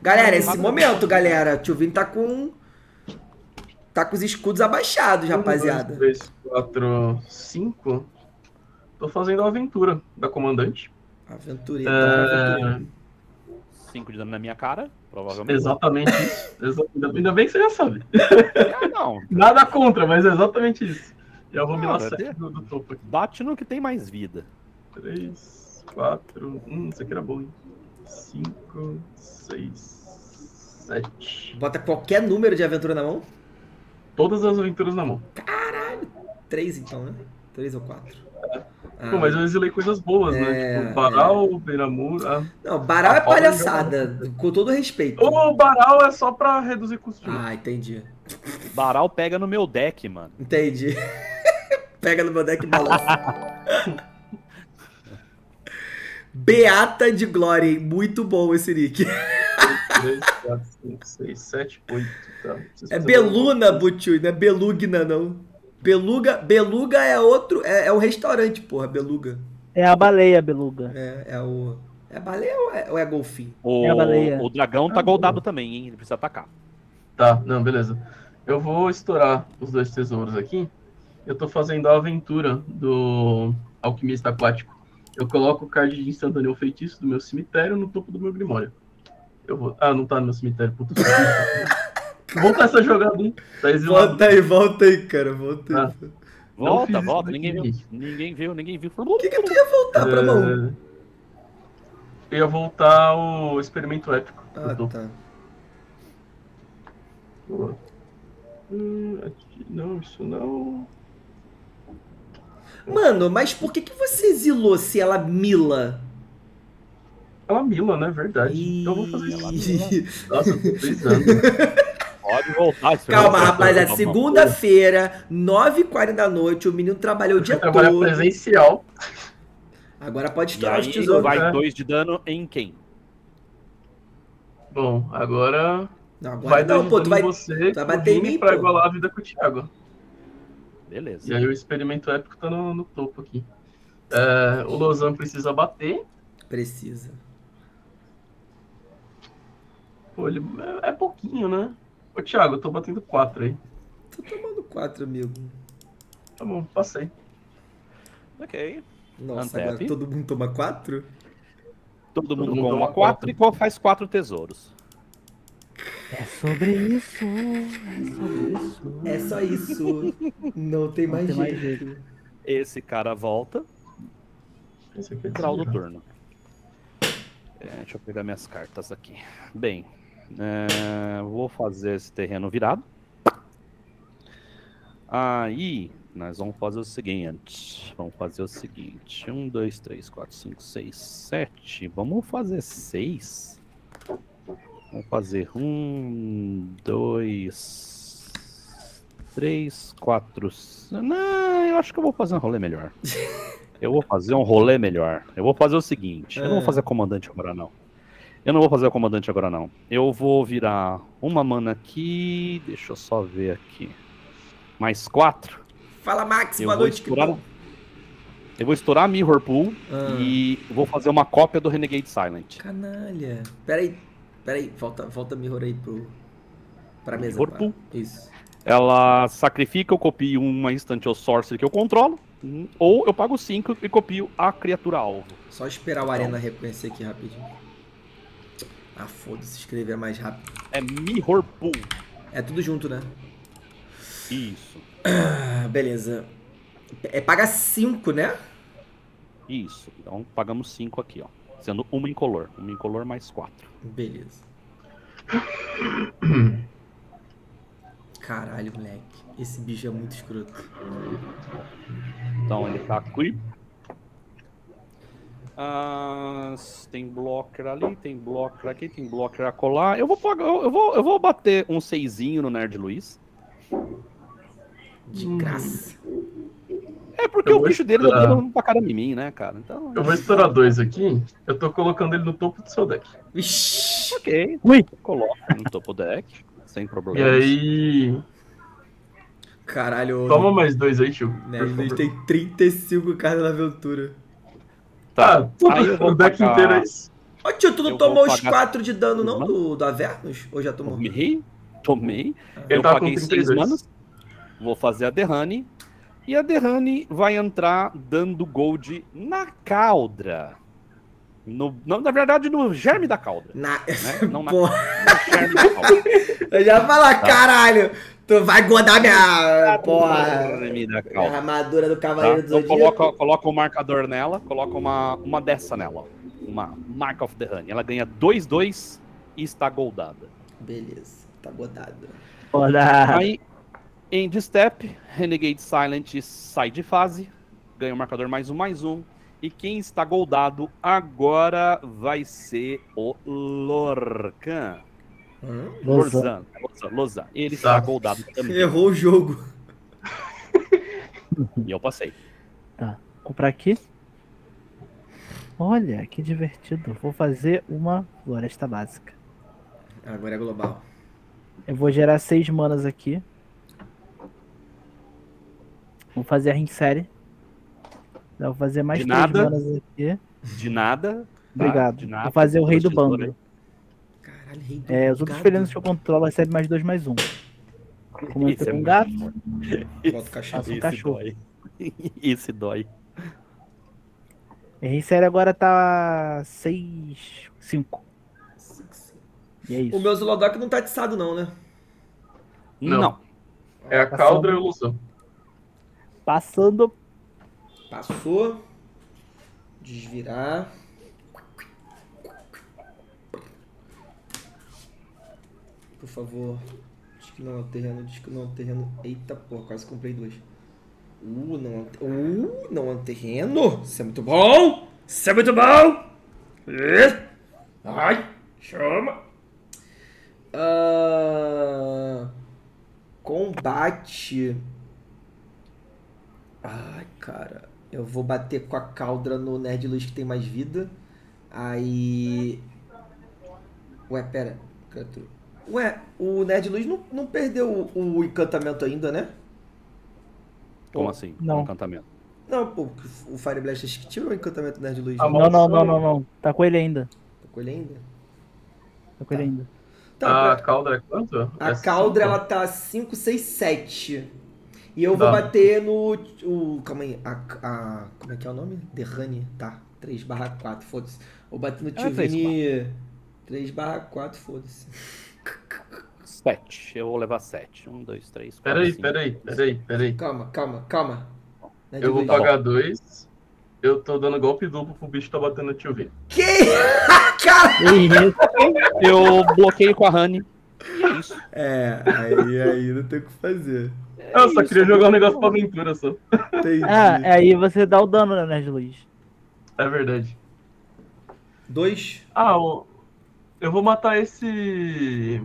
Galera, esse momento, galera, o tio Vini tá com. Tá com os escudos abaixados, rapaziada. Um, dois, três, quatro, cinco. Tô fazendo a aventura da comandante. Aventureiro. É, Cinco de dano na minha cara, provavelmente. exatamente isso. Ainda, bem que você já sabe. Ah, não. Nada contra, mas é exatamente isso. Já vou me lançar de- do, do topo aqui. Bate no que tem mais vida. Três, quatro. Hum, isso aqui era bom, hein? Cinco, seis, sete. Bota qualquer número de aventura na mão. Todas as aventuras na mão. Três, então, né? Três ou quatro. Ah, Pô, mas eu exilei coisas boas, É, né? Tipo, Baral, Beiramur. Ah. Não, Baral é a Paula palhaçada, com todo respeito. O Baral é só pra reduzir custo. vida. Ah, entendi. Baral pega no meu deck, mano. Entendi. Pega no meu deck e balança. Beata de Glória, hein? Muito bom esse nick. 3, 4, 5, 6, 7, 8. Tá. Vocês É Beluna, Butchu, não é Belugna, não. Beluga, Beluga é outro, é, é um restaurante, porra, Beluga. É a baleia, beluga. É, é o... É baleia ou é, ou é golfinho? O, É a baleia. o dragão tá Ah, goldado também, hein? Ele precisa atacar. Tá, não, beleza. Eu vou estourar os dois tesouros aqui. Eu tô fazendo a aventura do Alquimista Aquático. Eu coloco o card de instantâneo feitiço do meu cemitério no topo do meu grimório. Eu vou... Ah, não tá no meu cemitério, puta. Volta essa jogada, hein? Tá exilado. Volta aí, volta aí, cara, volta aí. Ah. Volta, volta. Ninguém viu. Ninguém viu, ninguém viu. Por que, que tu ia voltar pra mão? É, Eu ia voltar o experimento épico. Ah, tá. Boa. Hum, aqui, não, isso não. Mano, mas por que, que você exilou se ela mila? Ela mila, né? Verdade. Então eu vou fazer isso. Nossa, eu tô precisando. Pode voltar. isso Calma, vai- rapaziada. Calma. Segunda-feira, 9h40 da noite, o menino trabalhou o dia todo. presencial. Agora pode E estourar os tesouros. vai né? dois de dano em quem? Bom, agora Não, agora vai dar não, pô, tu vai. você vai com o bater em mim, pra pô. igualar a vida com o Thiago. Beleza. E aí o experimento épico tá no, no topo aqui. É, o Lozan precisa bater. Precisa. Pô, ele é, é pouquinho, né? Ô, Thiago, eu tô batendo 4 aí. Tô tomando quatro, amigo. Tá bom, passei. Ok. Nossa, Antep. agora todo mundo toma quatro? Todo mundo mundo toma uma 4 e qual faz quatro tesouros. É sobre isso. É sobre isso. É só isso. Não tem Não mais tem mais jeito. Esse cara volta, Esse aqui é final do turno. É, deixa eu pegar minhas cartas aqui. Bem, é, vou fazer esse terreno virado. Aí, nós vamos fazer o seguinte. Vamos fazer o seguinte. Um, dois, três, quatro, cinco, seis, sete. Vamos fazer seis. Vamos fazer um, dois, três, quatro. Não, eu acho que eu vou fazer um rolê melhor. Eu vou fazer um rolê melhor. Eu vou fazer o seguinte. Eu não vou É. fazer comandante agora, não. Eu não vou fazer comandante agora, não. Eu vou virar uma mana aqui. Deixa eu só ver aqui. Mais quatro. Fala, Max, Eu boa noite. estourar- que. Eu vou estourar a Mirror Pool Ah. e vou fazer uma cópia do Renegade Silent. Canalha. Peraí, peraí, volta, volta mirror aí pro. Pra mesa. Pool. Isso. Ela sacrifica, eu copio uma Instant ou Sorcery que eu controlo. Ou eu pago 5 e copio a criatura alvo. Só esperar o Arena reconhecer aqui rapidinho. Ah, foda-se, escrever mais rápido. É Mirror Pool. É tudo junto, né? Isso. Ah, beleza. É paga 5, né? Isso. Então pagamos 5 aqui, ó. Sendo uma incolor. Uma incolor mais 4. Beleza. Caralho, moleque. Esse bicho é muito escroto. Então ele tá aqui. Ah, tem blocker ali, tem blocker aqui, tem blocker acolá. Eu vou eu vou, eu vou bater um seisinho no Nerd Luiz. De Hum. É porque Eu o bicho dele esperar. tá dando pra cara de mim, né, cara? Então, Eu vou estourar dois aqui. Eu tô colocando ele no topo do seu deck. Vixi. ok. Ui. Coloca no topo deck, sem E problema. aí. Caralho, Toma mais dois aí, tio. né? Ele favor. tem 35 cartas na aventura. Tá. Ah, tudo, Aí eu o deck pagar- inteiro é isso. Ô tio, tu não Eu tomou os pagar- 4 de dano não Uhum. do, do Avernus? Ou já tomou? Tomei, tomei. Ele eu tá com paguei 6 32. manas. Vou fazer a Derrane. E a Derrane vai entrar dando gold na caldra. No, não, na verdade, no germe da caldra. Na... Né? Não na, no germe da caldra. eu já falar, Tá. caralho, tu vai godar minha. Porra. A armadura do Tá? Cavaleiro do Então coloca, coloca um marcador nela, coloca uma, uma dessa nela. Uma Mark of the Honey. Ela ganha 2-2 e está goldada. Beleza, tá godado. Olha. Aí, End Step, Renegade Silent sai de fase, ganha o marcador mais um, mais um. E quem está goldado agora vai ser o Lorcan. Hã? Lozan. Lorzan. Lorzan. Lorzan. Ele Tá. está goldado também. Errou o jogo. E eu passei. Comprar aqui. Olha, que divertido. Vou fazer uma floresta básica. Agora é global. Eu vou gerar seis manas aqui. Vou fazer a Rinsere. Vou fazer mais De três nada. manas aqui. De nada. tá? Obrigado. De nada. Vou fazer o rei do bando. Caralho, rei do É, os outros felinos que eu controlo recebem mais dois, mais um. Como eu é com um muito gato, forte. Bota o cachorro. Esse cachorro. dói. Esse dói. a Rinsere agora tá 6, 5. E é O isso. meu Zulodok não tá atiçado, não, né? Não. Não. É a caldra e o ilusão. Passando. Passou. Desvirar. Por favor. Diz que não é o terreno. Diz que não é o terreno. Eita porra, quase comprei dois. Uh, não é Uh, não é terreno. Isso é muito bom. Isso é muito bom. Ai, chama. Ah, combate. Ai, cara. Eu vou bater com a caldra no Nerd Luz que tem mais vida. Aí. Ué, pera. Ué, o Nerd Luz não, não perdeu o, o encantamento ainda, né? Como Pô, assim? Não. Encantamento. Não, pô, o Fire Blast acho que tirou o encantamento do Nerd Luz. Ah, né? Não, não, não, não, não. Tá com ele ainda. Tá com ele ainda? Tá com ele Tá. ainda. Tá, a pra- caldra é quanto? A É caldra, cinco? ela tá 5, 6, 7. E eu vou Dá. bater no. O, calma aí. A, a- como é que é o nome? Derrane. Tá. 3 barra 4, foda-se. Vou bater no É, três Tivini. 3 barra 4, foda-se. Sete. Eu vou levar sete. Um, dois, três, quatro, Peraí, cinco. peraí, peraí, peraí. Calma, calma, calma. É Eu vou Luiz. pagar dois. Eu tô dando golpe duplo pro bicho que tá batendo no tio Vini. Que? Cara! Isso. Eu bloqueio com a Honey. E é isso. É, aí, aí não tem o que fazer. Eu só isso, queria jogar um negócio pra aventura só. Entendi. Ah, aí você dá o dano, né, Nerd Luiz? É verdade. Dois. Ah, eu vou matar esse.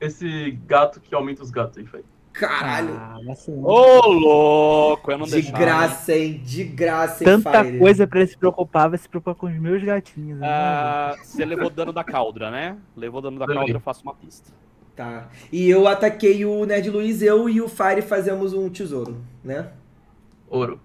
Esse gato que aumenta os gatos aí, Fai. Caralho. Ah. Ô, louco, eu não de deixava. graça, hein? De graça, hein, Tanta Fire? coisa pra ele se preocupar, vai se preocupar com os meus gatinhos. né? Ah, você levou dano da caldra, né? Levou dano da caldra, eu faço uma pista. Tá. E eu ataquei o Nerd Luiz, eu e o Fire fazemos um tesouro, né? Ouro.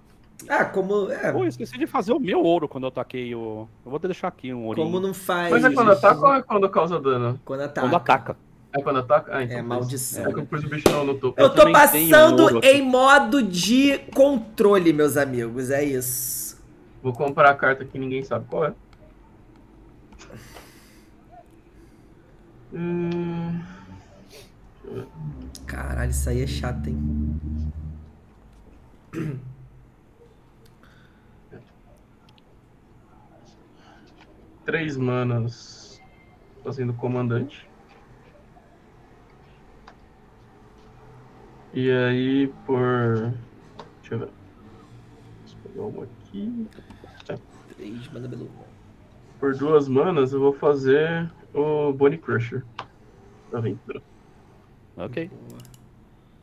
Ah, como. É, Pô, eu esqueci de fazer o meu ouro quando eu ataquei o. Eu vou deixar aqui um ourinho. como não faz. Mas é quando ataca ou é quando causa dano? Quando ataca. Quando ataca. É quando ataca? Ah, então É maldição. É que eu pus o bicho no, topo. Eu Eu tô passando ouro em modo de controle, meus amigos. É isso. Vou comprar a carta que ninguém sabe qual é. Hum, Caralho, isso aí é chato, hein? três manas fazendo comandante. E aí por. Deixa eu ver. Deixa eu pegar uma aqui. Três, manda pelo. Por duas manas eu vou fazer o Bonnie Crusher. Da aventura. Ok.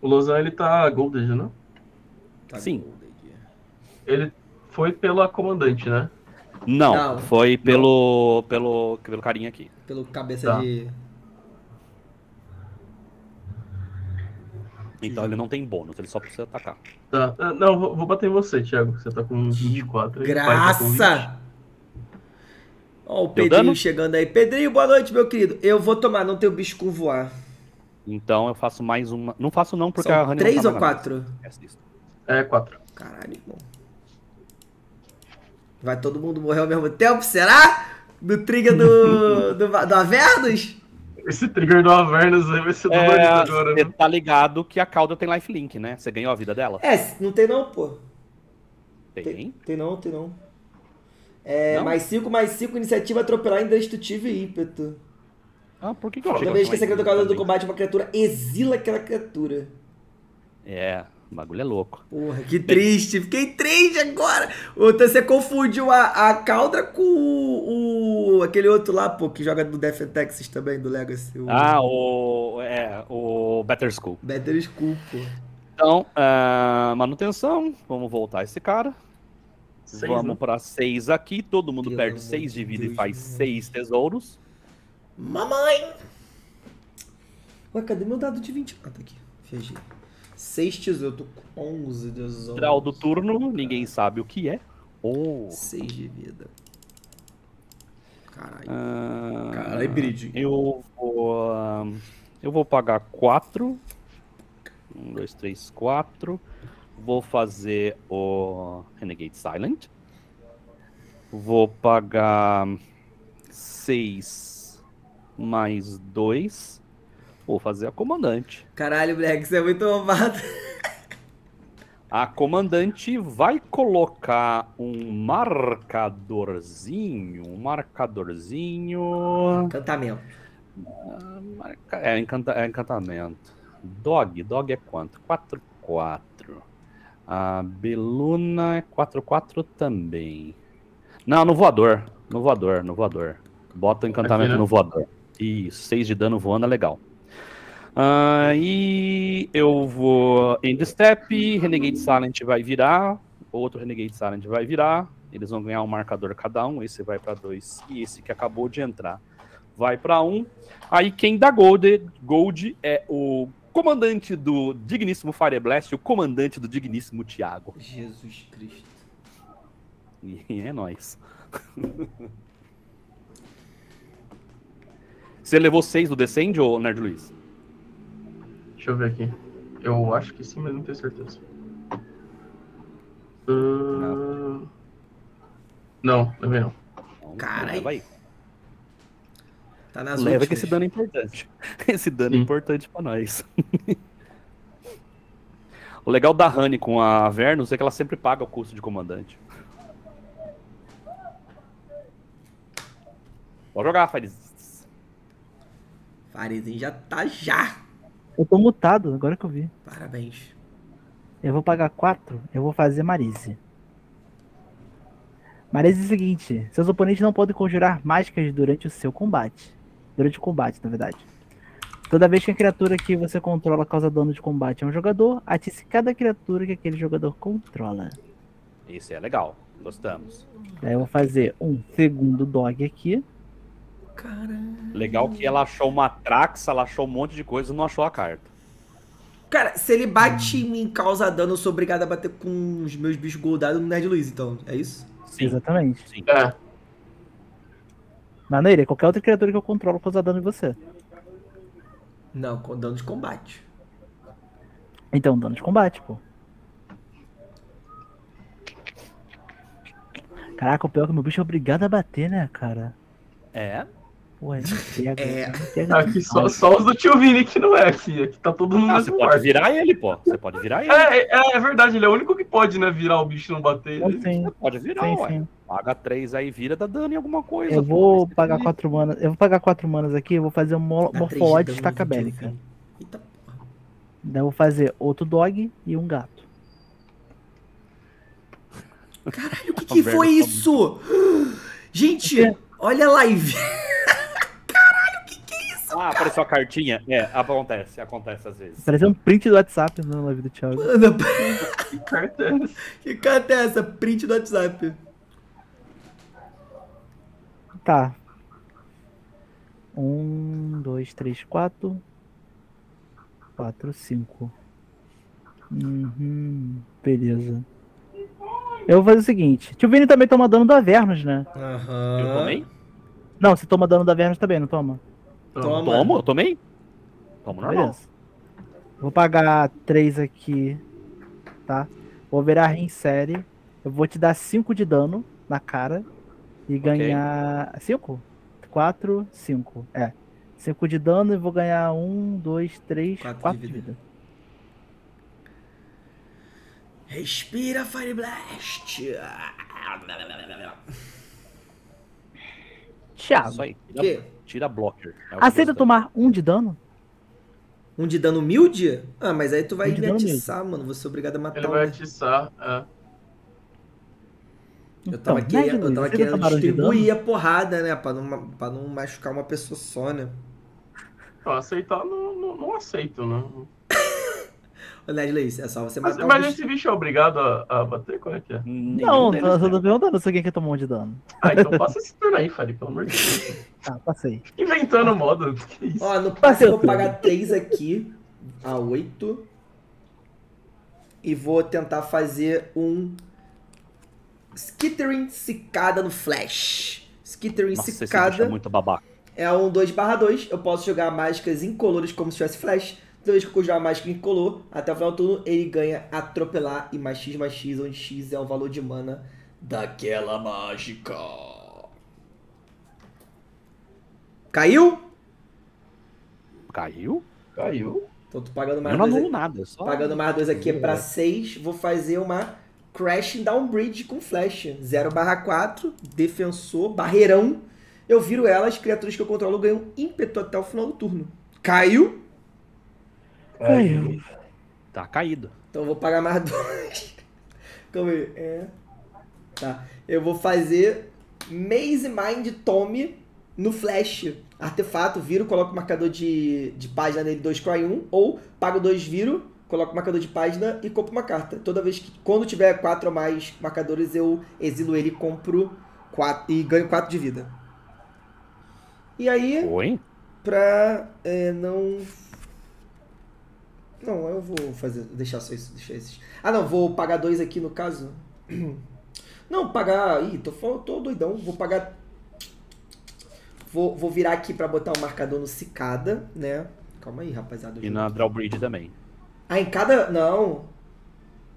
O Losan ele tá Golded, né? Tá Sim. gold. Ele foi pela comandante, né? Não, Não. foi pelo, pelo, pelo carinha aqui. Pelo cabeça Tá. de. Então ele não tem bônus, ele só precisa atacar. Tá. Ah, Não, vou, vou bater em você, Thiago. Você tá com 24. e o pai tá com 20. Graça! Ó, o Deu Pedrinho dano? chegando aí. Pedrinho, boa noite, meu querido. Eu vou tomar, não tenho bicho com voar. Então eu faço mais uma. Não faço não, porque a São Honey três não tá ou quatro? É, 4. Caralho, irmão. Vai todo mundo morrer ao mesmo tempo, será? Do trigger do, do, do Avernus? Esse trigger do Avernus aí vai ser dolorido É, agora. você né? tá ligado que a cauda tem lifelink, né? Você ganhou a vida dela? É, não tem não, pô. Tem. Tem, tem não, tem não. É, Não? mais 5, mais 5, iniciativa atropelar, indestrutível e ímpeto. Ah, por que, que eu achei Toda que vez que tinha causa do combate uma criatura, exila aquela criatura. É, o bagulho é louco. Porra, que triste. Fiquei triste agora. Outra, Você confundiu a, a Caldra com o, o- aquele outro lá, pô, que joga do Death and Texas também, do Legacy. O Ah, o. É, o Better School. Better School, pô. Então, ah, manutenção. Vamos voltar esse cara. Seis, Vamos né? pra 6 aqui. Todo mundo Pelo perde amor 6 de vida e Deus, faz mano. 6 tesouros. Mamãe! Ué, cadê meu dado de 20? Ah, tá aqui. Viajei. 6 tesouros, eu tô com 11 tesouros. Draw do turno, ninguém sabe o que é. Oh. 6 de vida. Caralho. Ah, Caralho, Bridge. Eu vou. ah, Eu vou pagar 4. 1, 2, 3, 4. Vou fazer o Renegade Silent. Vou pagar 6 mais 2. Vou fazer a comandante. Caralho, Black, você é muito roubado. A comandante vai colocar um marcadorzinho. Um marcadorzinho. Encantamento. Ah, É, encanta- é encantamento. Dog, dog é quanto? 4, 4. A Beluna é 4, 4 também. Não, no voador. No voador, no voador. Bota o encantamento Aqui, né? no voador. Isso, 6 de dano voando é legal. Ah, e eu vou End Step, Renegade Silent vai virar, outro Renegade Silent vai virar. Eles vão ganhar um marcador cada um. Esse vai para 2 e esse que acabou de entrar vai para 1. Um. Aí quem dá gold, gold é o comandante do digníssimo Fire Blast, o comandante do digníssimo Thiago. Jesus Cristo. E é nóis. Você levou 6 do Descend, ou Nerd Luiz? Deixa eu ver aqui. Eu acho que sim, mas não tenho certeza. Uh... Não, levei não. Então, aí. Tá nas Leva últimas. que esse dano é importante. Esse dano é Sim. importante pra nós. o legal da Honey com a Vernus é que ela sempre paga o custo de comandante. Pode jogar, Faris. Farizinho já tá já. Eu tô mutado, agora que eu vi. Parabéns. Eu vou pagar 4, eu vou fazer Marise. Marise é o seguinte: seus oponentes não podem conjurar mágicas durante o seu combate. Durante o combate, na verdade. Toda vez que a criatura que você controla causa dano de combate a um jogador, atice cada criatura que aquele jogador controla. Isso é legal. Gostamos. Daí eu vou fazer um segundo dog aqui. Caramba. Legal que ela achou uma Trax, ela achou um monte de coisa e não achou a carta. Cara, se ele bate em mim e causa dano, eu sou obrigado a bater com os meus bichos goldados no Nerd Luiz, então. É isso? Sim, Exatamente. sim. É, é qualquer outra criatura que eu controlo causa dano em você. Não, com dano de combate. Então, dano de combate, pô. Caraca, o pior é que meu bicho é obrigado a bater, né, cara? É. Pô, é, pega, É. pega aqui só, só os do tio Vini que não é aqui. Aqui tá todo mundo Ah, você pode virar ele, pô. Você pode virar ele. É, é, é verdade, ele é o único que pode, né, virar o bicho e não bater. Não, sim, Você pode virar, sim, ué. sim. Paga 3 aí, vira, dá dano em alguma coisa. Eu pô. vou Esse pagar quatro manas. Eu vou pagar quatro manas aqui, eu vou fazer um mo- Dá três de morfolode dano estaca bélica. Eita porra. Daí eu vou fazer outro dog e um gato. Caralho, o que, que foi isso? Gente, olha a live. Ah, apareceu a cartinha? É, acontece, acontece às vezes. Parecia um print do WhatsApp na live do Thiago. Mano, Que carta é essa? que carta é essa? Print do WhatsApp. Tá. Um, dois, três, quatro. Quatro, cinco. Uhum, beleza. Eu vou fazer o seguinte. Tio Vini também toma dano do Avernus, né? Aham. Eu tomei? Não, você toma dano do Avernus também, não toma? Toma. Tomo, eu tomei? Tomo normal. Beleza. Vou pagar três aqui, tá? Vou virar em série. Eu vou te dar cinco de dano na cara e ganhar. Cinco? Quatro, cinco. É. Cinco de dano e vou ganhar um, dois, três, Quatro quatro, de de vida. Respira, Fire Blast. Thiago, Isso aí. O quê? Tira, tira blocker. É aceita tomar um de dano? Um de dano humilde? Ah, mas aí tu vai Um me atiçar, mano. Você é obrigado a matar Ele um. vai né? atiçar. É. Eu tava, Então, querendo, Nerd eu tava querendo distribuir a porrada, né? Pra não, pra não machucar uma pessoa só, né? Aceitar não, não, não aceito, não. Ned Lace, é só você Mas, matar mas um esse bicho é obrigado a, a bater? Qual é que é? Não, eu tô perguntando se alguém quer tomar um de dano. Ah, então passa esse turno aí, Fari, pelo amor de Deus. Tá, passei. Inventando modo. Que isso? Ó, no passe eu vou pagar 3 aqui a 8. E vou tentar fazer um Skittering Cicada no Flash. Skittering Nossa, esse bicho Cicada é muito babaca. é um 2/2. Eu posso jogar mágicas incolores como se tivesse Flash. Toda vez que conjurar uma mágica incolor, até o final do turno, ele ganha atropelar e mais X mais X, onde X é o valor de mana daquela mágica. Caiu? Caiu? Caiu. Então tô pagando mais Eu não dois anulo nada. Só... Pagando mais dois aqui é pra 6. Vou fazer uma Crash Down Bridge com Flash. 0 barra 4. Defensor. Barreirão. Eu viro ela, as criaturas que eu controlo ganham ímpeto até o final do turno. Caiu. Caiu. Tá caído. Então eu vou pagar mais dois. Calma aí. É. Tá. Eu vou fazer Maze Mind Tome no Flash. Artefato, viro, coloco o marcador de, de página nele 2 cry 1. Ou pago 2 viro, coloco o marcador de página e compro uma carta. Toda vez que. Quando tiver 4 ou mais marcadores, eu exilo ele e compro 4. E ganho 4 de vida. E aí Oi? pra é, não. Não, eu vou fazer. Deixar só isso. Deixar esses. Ah, não, vou pagar dois aqui no caso. Não, pagar. Ih, tô, falando- tô doidão. Vou pagar. Vou, vou virar aqui pra botar o marcador no Cicada, né? Calma aí, rapaziada. E na Drawbridge também. Ah, em cada. Não.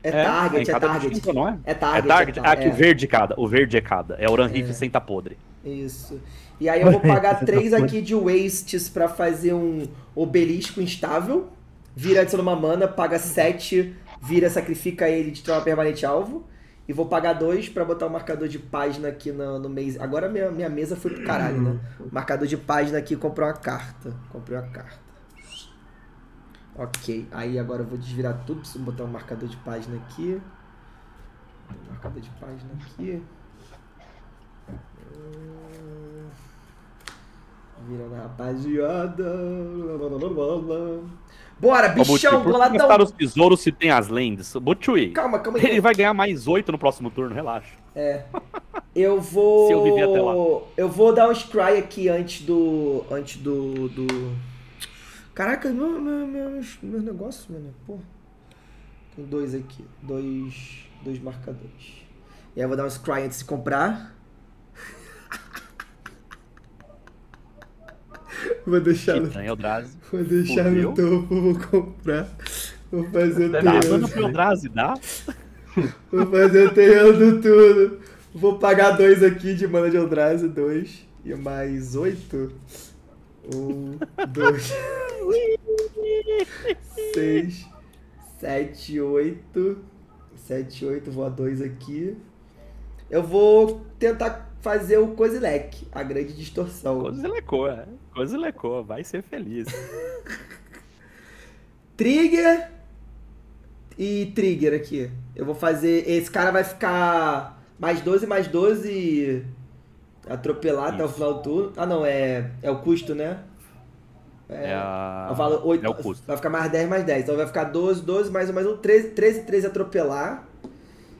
É, target, em é cada target. distinto, não é? É É target. target? tar- Ah, que o verde é cada. O verde é cada. É o Ranriff É. sem tá podre. Isso. E aí eu vou pagar tá três doido. aqui de wastes pra fazer um obelisco instável. Vira adiciona uma mana, paga sete, vira, sacrifica ele de trauma permanente alvo. E vou pagar dois pra botar o marcador de página aqui no, no mês. Agora minha, minha mesa foi pro caralho, né? Marcador de página aqui, comprei uma carta. Comprei uma carta. Ok, aí agora eu vou desvirar tudo, preciso botar um marcador de página aqui. Marcador de página aqui. Hum, Virando a rapaziada. Bora, bichão, por que boladão. gastar os tesouros se tem as lentes? Butchui, Calma, calma aí. ele vai ganhar mais 8 no próximo turno, relaxa. Eu vou. Se eu viver até lá. Eu vou dar um scry aqui antes do. Antes do. do... Caraca, meu, meu, meus, meus negócios, mano. Pô. Tem dois aqui. Dois. Dois marcadores. E aí eu vou dar um scry antes de comprar. Vou deixar no, vou deixar no topo, vou comprar. Vou fazer o Deve Dá terreno. dano pro Eldrazi, dá? Vou fazer o terreno do tudo. Vou pagar dois aqui de mana de Eldrazi, dois. E mais oito. Um, dois. Seis. Sete, oito. Sete, oito, vou a dois aqui. Eu vou tentar fazer o Kozilek, a grande distorção. Cozilecou, é. Cozilecou, vai ser feliz. Trigger e trigger aqui. Eu vou fazer. Esse cara vai ficar mais 12, mais 12 atropelar até o final do turno. Ah, não, é, é o custo, né? É, a... Eu falo 8, é o custo. Vai ficar mais 10, mais 10. Então vai ficar 12, 12, mais um, mais um, 13, 13, 13 atropelar.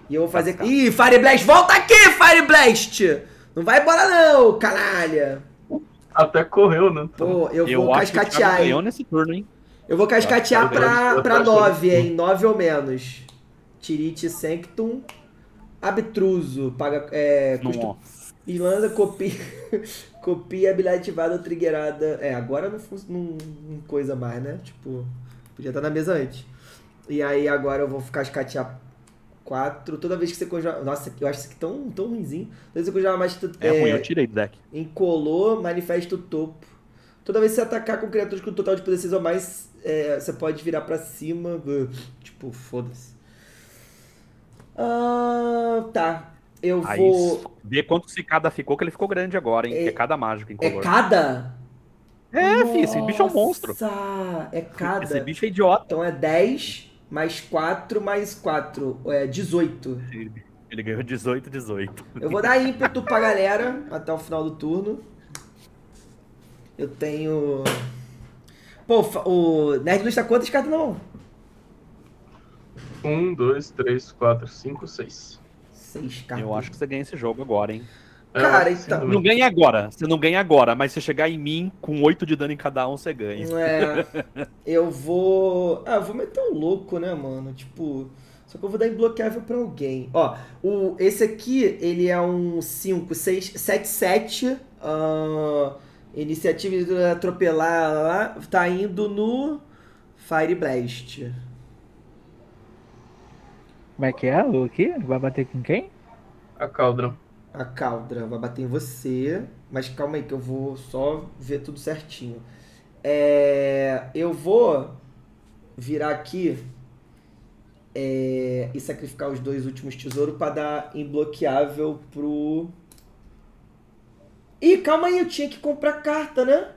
E eu vou fazer. Ih, Fire Blast! Volta aqui, Fire Blast! Não vai embora, não, canalha! Até correu, né? Pô, eu, Eu, vou cascatear, hein? nesse turno, hein? Eu vou cascatear Eu pra, pra eu acho 9, que- hein? 9 ou menos. Tirite Sanctum. Abtruso. Paga. É, custo, lança copia. copia habilidade ativada ou triggerada. É, agora não, não, não coisa mais, né? Tipo, podia estar na mesa antes. E aí agora eu vou cascatear 4. Toda vez que você conjurar. Nossa, eu acho isso aqui tão, tão ruimzinho. Toda vez que você conjurar mais. É, ruim, eu tirei do deck. Incolor, manifesta o topo. Toda vez que você atacar com criaturas com total de poder 6 ou mais, é, você pode virar pra cima. Tipo, foda-se. Ah, tá. Eu Aí vou. vê quanto se cada ficou, que ele ficou grande agora, hein? É- é cada mágico em É color. cada? É, filho, esse bicho é um monstro. Nossa, é cada. Esse bicho é idiota. Então é 10 mais 4 mais 4. É 18. Ele, ele ganhou 18, 18. Eu vou dar ímpeto pra galera até o final do turno. Eu tenho. Pô, o Nerd Luz tá quantas cartas na mão? Um, dois, três, quatro, cinco, seis. Seis cartas. Eu acho que você ganha esse jogo agora, hein? É, Cara, então- Não ganha agora. Você não ganha agora, mas se chegar em mim com 8 de dano em cada um, você ganha. É, eu vou. Ah, eu vou meter um louco, né, mano? Tipo. Só que eu vou dar imbloqueável pra alguém. Ó, o, esse aqui, ele é um 5, 6, 7, 7. ah, iniciativa de atropelar lá. Tá indo no Fire Blast. Como é que é? O quê? Vai bater com quem? A Caldra. A Caldra vai bater em você. Mas calma aí que eu vou só ver tudo certinho. É, eu vou virar aqui é, e sacrificar os dois últimos tesouros pra dar imbloqueável pro. Ih, calma aí, eu tinha que comprar carta, né?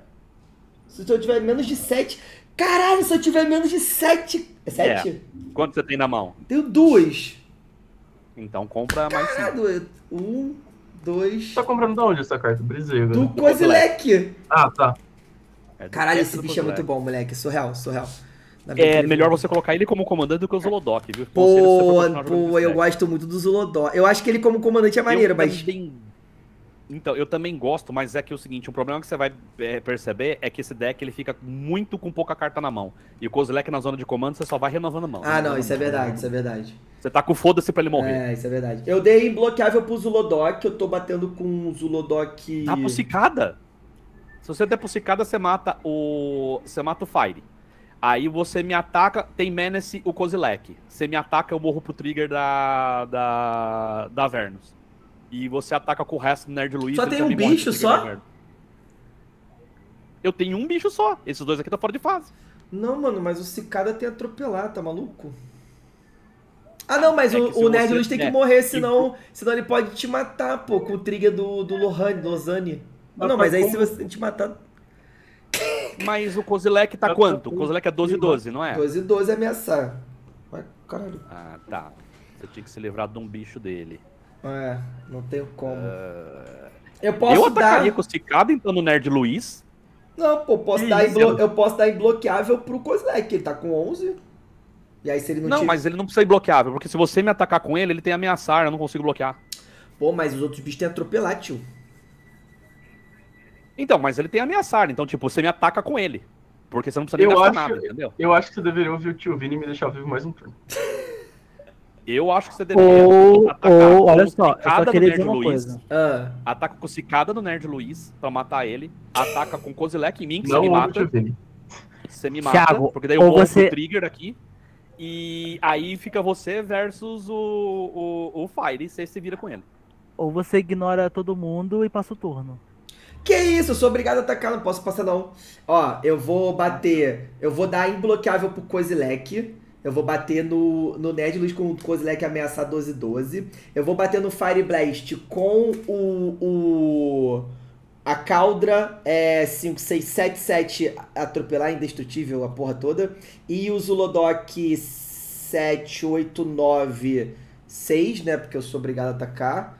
Se eu tiver menos de 7. Caralho, se eu tiver menos de 7. É 7? Quanto você tem na mão? Tenho duas. Então compra mais 5. Caralho, um, dois. Tá comprando de onde essa carta? Brisei, Do né? Kozilek. Ah, tá. Caralho, esse bicho é muito bom, moleque. Surreal, surreal. É melhor você colocar ele como comandante do que o Zolodok, viu? Pô, pô, eu gosto muito do Zulodó. Eu acho que ele como comandante é maneiro, eu mas. Também... Então, eu também gosto, mas é que o seguinte, um problema que você vai é, perceber é que esse deck ele fica muito com pouca carta na mão. E o Kozilek na zona de comando você só vai renovando a mão. Ah, não, isso é verdade, isso é verdade. Você tá com foda-se pra ele morrer. É, isso é verdade. Eu dei imbloqueável pro Zulodok, eu tô batendo com o Zulodok. Dá pocicada. Se você der pocicada, você mata o. Você mata o Fire. Aí você me ataca, tem Menace o Kozilek. Você me ataca, eu morro pro trigger da, da, da Avernus. E você ataca com o resto do Nerd Luiz. Só tem um bicho só? Eu tenho um bicho só. Esses dois aqui estão fora de fase. Não, mano, mas o Cicada tem atropelar, tá maluco? Ah, não, mas É o, o Nerd você- Luz tem que é, morrer, senão, senão ele pode te matar, pô, com o trigger do, do Lohan, do Lozani. Ah, não, mas aí se você te matar Mas o Kozilek tá quanto? O Kozilek é 12 e 12, não é? 12 e 12 é ameaçar. Vai, caralho. Ah, tá. Você tinha que se livrar de um bicho dele. É, não tenho como. Eu posso eu atacaria dar. com o Cicada, então, no Nerd Luiz. Não, pô, posso dar imblo... eu posso dar imbloqueável pro Kozlek, ele tá com 11. E aí se ele não, Não, tiver- mas ele não precisa ir bloqueável, porque se você me atacar com ele, ele tem ameaçar, eu não consigo bloquear. Pô, mas os outros bichos têm atropelar, tio. Então, mas ele tem ameaçar, então, tipo, você me ataca com ele. Porque você não precisa nem Eu acho- nada, entendeu? Eu acho que você deveria ouvir o tio Vini e me deixar vivo mais um turno. Eu acho que você deveria Ou, atacar ou, com olha só, eu Cicada só do queria Nerd dizer uma Luiz, coisa. Ah, Ataca com o Cicada do Nerd Luiz pra matar ele. Ataca com o Kozilek em mim, que você Não me ouve o mata. Você me mata, Thiago, porque daí eu ou morro você- pro trigger aqui. E aí fica você versus o, o, o Fire, e você se vira com ele. Ou você ignora todo mundo e passa o turno. Que isso, eu sou obrigado a atacar, não posso passar não. Ó, eu vou bater, eu vou dar imbloqueável pro Kozilek. Eu vou bater no, no Luz com o Kozilek ameaçar 12-12. Eu vou bater no Fire Blast com o. o a Caldra é 5, 6, 7, 7 atropelar, indestrutível a porra toda. E o Zulodok 7, 8, 9, 6, né? Porque eu sou obrigado a atacar.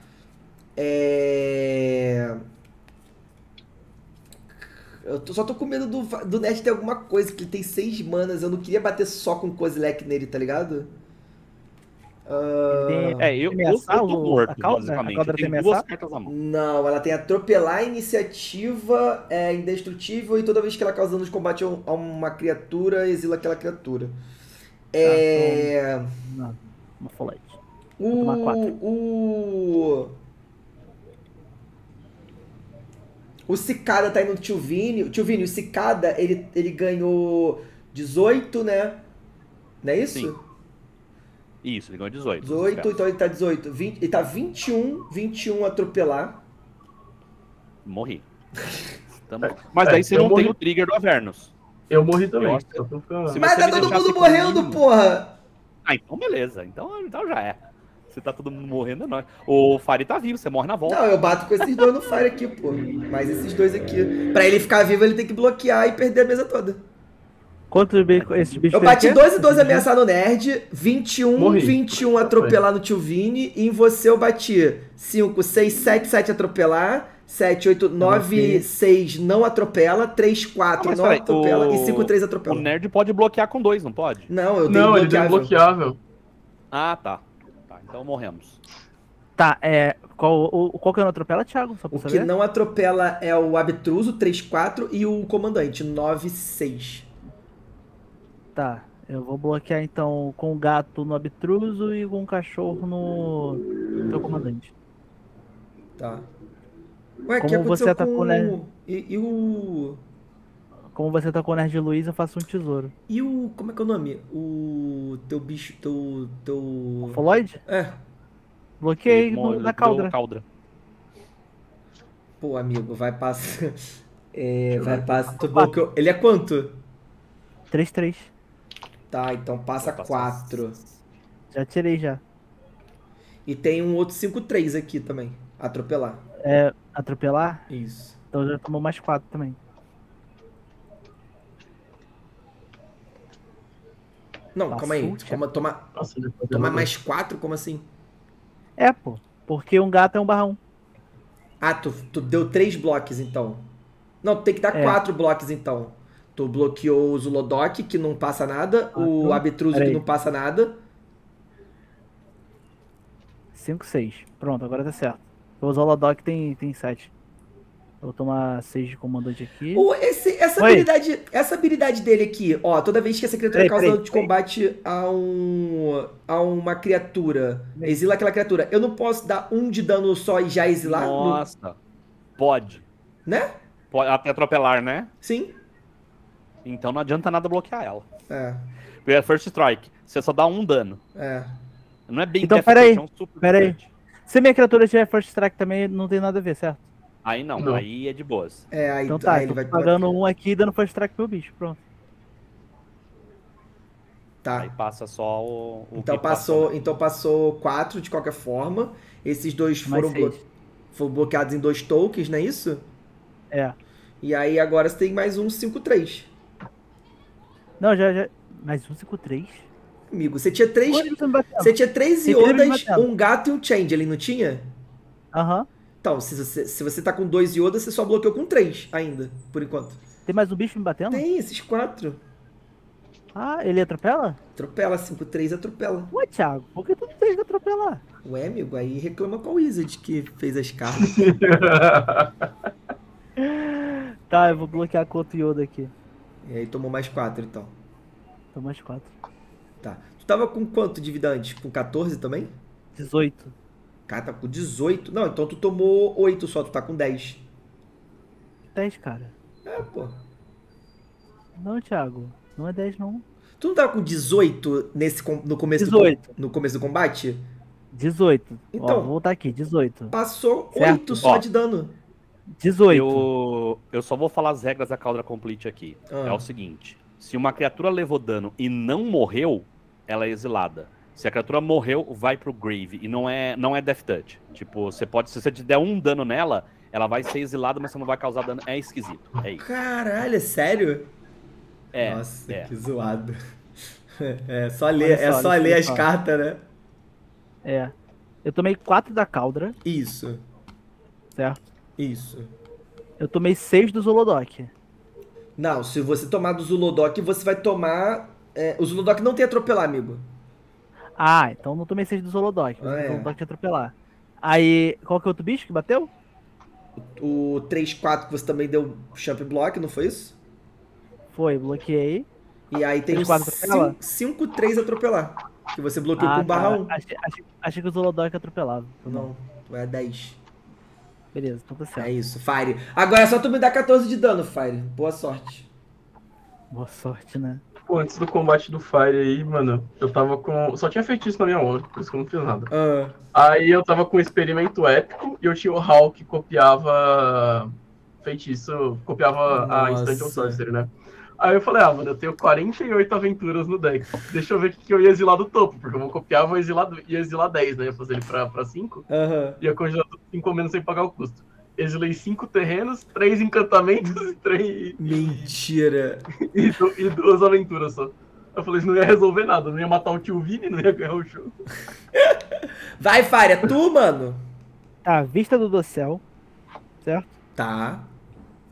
É. Eu tô- só tô com medo do, do Nerd ter alguma coisa, que ele tem seis manas. Eu não queria bater só com Kozilek nele, tá ligado? Ah, Tem- É, eu, eu, eu Ameaçar tô o- morto, a cauda? basicamente. A cauda tem duas cartas na mão. Não, ela tem atropelar, iniciativa, é indestrutível e toda vez que ela causa dano de combate a um- uma criatura, exila aquela criatura. É. Não, uma folete. O. tomar quatro. O. O Cicada tá indo no Tio Vini. O Tio Vini, o Cicada, ele, ele ganhou 18, né? Não é isso? Sim. Isso, ele ganhou 18. 18, então ele tá 18. 20, ele tá 21, 21 atropelar. Morri. Tamo- Mas É, daí você eu não morri. tem o trigger do Avernus. Eu morri também. Eu Se Mas você tá todo mundo morrendo, porra! Ah, então beleza. Então, então já é. Se tá todo mundo morrendo, é nóis. O Fari tá vivo, você morre na volta. Não, eu bato com esses dois no Fire aqui, pô. Mas esses dois aqui. Pra ele ficar vivo, ele tem que bloquear e perder a mesa toda. Quantos bichos esses bichos Eu tem bati aqui? 12 e 12 ameaçar no Nerd, 21, Morri. 21 atropelar no Tio Vini, e em você eu bati 5, 6, 7, 7 atropelar, 7, 8, 9, Ok. 6 não atropela, 3, 4 Ah, não peraí, atropela o- e 5, 3 O atropela. nerd pode bloquear com dois, não pode? Não, eu tenho Não, ele deu bloqueável. bloqueável. Ah, tá. Tá, então morremos. Tá, é. Qual, o, qual que é o atropela, Thiago? Só pra O que não atropela é o Abtruso, 3, 4 e o Comandante, 9, 6. Tá. Eu vou bloquear então com o gato no abtruso e com o cachorro no. teu comandante. Tá. Ué, o Como que aconteceu você atacou, com... né? E, e o... Como você tá com o Nerd Luiz, eu faço um tesouro. E o... Como é que é o nome? O... Teu bicho... Teu... Teu... Foloid? É. Bloqueei no- na caldra. caldra. Pô, amigo, vai passar. É, vai passar. Tu bloqueou. Ele é quanto? 3-3. Tá, então passa Vou passar- 4. Já tirei já. E tem um outro 5-3 aqui também. Atropelar. É. Atropelar? Isso. Então já tomou mais 4 também. Não, calma aí. última. Toma, toma, Nossa, ele toma dando- mais 4? Como assim? É, pô. Porque um gato é um barra 1. Ah, tu, tu deu 3 blocos então. Não, tu tem que dar É. 4 blocos então. Tu bloqueou o Zulodok, que não passa nada. o Quatro. Abtruso, que não passa nada. 5, 6. Pronto, agora tá certo. O Zolodok tem, tem 7. Eu vou tomar 6 de comandante aqui. O, esse, essa, Oi. habilidade, essa habilidade dele aqui, ó, toda vez que essa criatura Peraí, causa peraí, dano de combate a, um, a uma criatura, exila aquela criatura, eu não posso dar um de dano só e já exilar? No- Nossa. Pode. né? Pode até atropelar, né? Sim. Então não adianta nada bloquear ela. É, Porque é First Strike, você só dá um dano. é. Não é bem Então, Death peraí, Touch, é um super peraí. Se minha criatura tiver First Strike também, não tem nada a ver, certo? Aí não, Não. aí é de boas. É, aí, Então tá, aí eu ele tô vai pagando um aqui e dando First Strike pro bicho, pronto. Tá. Aí passa só o. o Então passou, então passou quatro de qualquer forma. Esses dois foram, blo- foram bloqueados em dois tokens, não é isso? É. E aí agora você tem mais um 5-3. Não, já, já. Mais um 5-3? Amigo, você tinha três. Você tinha três iodas, um gato e um change ali, não tinha? Aham. Então, se você, se você tá com dois iodas, você só bloqueou com três ainda, por enquanto. Tem mais um bicho me batendo? Tem esses quatro. Ah, ele atropela? Atropela, 5-3 atropela. Ué, Thiago, por que tu não que atropelar? Ué, amigo, aí reclama com o Wizard que fez as cartas. Tá, eu vou bloquear com outro Yoda aqui. e aí tomou mais quatro, então. Então mais 4. Tá. Tu tava com quanto de vida antes? Com 14 também? 18. Cara, tá com 18. Não, então tu tomou 8 só, tu tá com 10. 10, cara. É, pô. Não, Thiago. Não é 10, não. Tu não tava com 18 nesse, no, começo do, 18. no começo do combate? 18. Então. Ó, vou voltar aqui. 18. Passou Certo. 8 só Ó. de dano. 18. Eu, eu só vou falar as regras da Caldra Complete aqui. Ah. É o seguinte: se uma criatura levou dano e não morreu, ela é exilada. Se a criatura morreu, vai pro grave. E não é, não é Death Touch. Tipo, você pode. Se você te der um dano nela, ela vai ser exilada, mas você não vai causar dano. É esquisito. É isso. Caralho, é sério? É. Nossa, é. que zoado. É só ler, Olha é só, só ler as só. cartas, né? É. Eu tomei 4 da Caldra, Isso, certo? isso. Eu tomei 6 do Zolodok. Não, se você tomar do Zulodok, você vai tomar. é, o Zulodok não tem atropelar, amigo. Ah, então não tomei 6 do Zolodok. Ah, o é. Zolodok ia atropelar. Aí, qual que é o outro bicho que bateu? O 3-4 que você também deu champ block, não foi isso? Foi, bloqueei. E aí tem o 3-4 atropela? 5-3 atropelar. Que você bloqueou Ah, com barra tá. 1. Achei, achei- achei que o Zolodok atropelava. Então não. É 10. Beleza, então tá É certo. isso, Fire. Agora é só tu me dar 14 de dano, Fire. Boa sorte. Boa sorte, né? Pô, antes do combate do Fire aí, mano, eu tava com. Só tinha feitiço na minha mão, por isso que eu não fiz nada. Ah, Aí eu tava com um experimento épico e eu tinha o Hal que copiava feitiço, copiava a Nossa. Instant on Sorcery, né? Aí eu falei, ah, mano, eu tenho 48 aventuras no deck. Deixa eu ver o que eu ia exilar do topo, porque eu vou copiar, eu vou exilar, ia exilar 10, né? Ia fazer ele pra, pra 5, Aham. ia congelar tudo 5 menos sem pagar o custo. Exilei 5 terrenos, 3 encantamentos e, três, Mentira. e, e duas aventuras só. Eu falei, isso não ia resolver nada, não ia matar o tio Vini, não ia ganhar o jogo. Vai, Fire, é tu, mano? Tá, vista do dossel. Certo? Tá.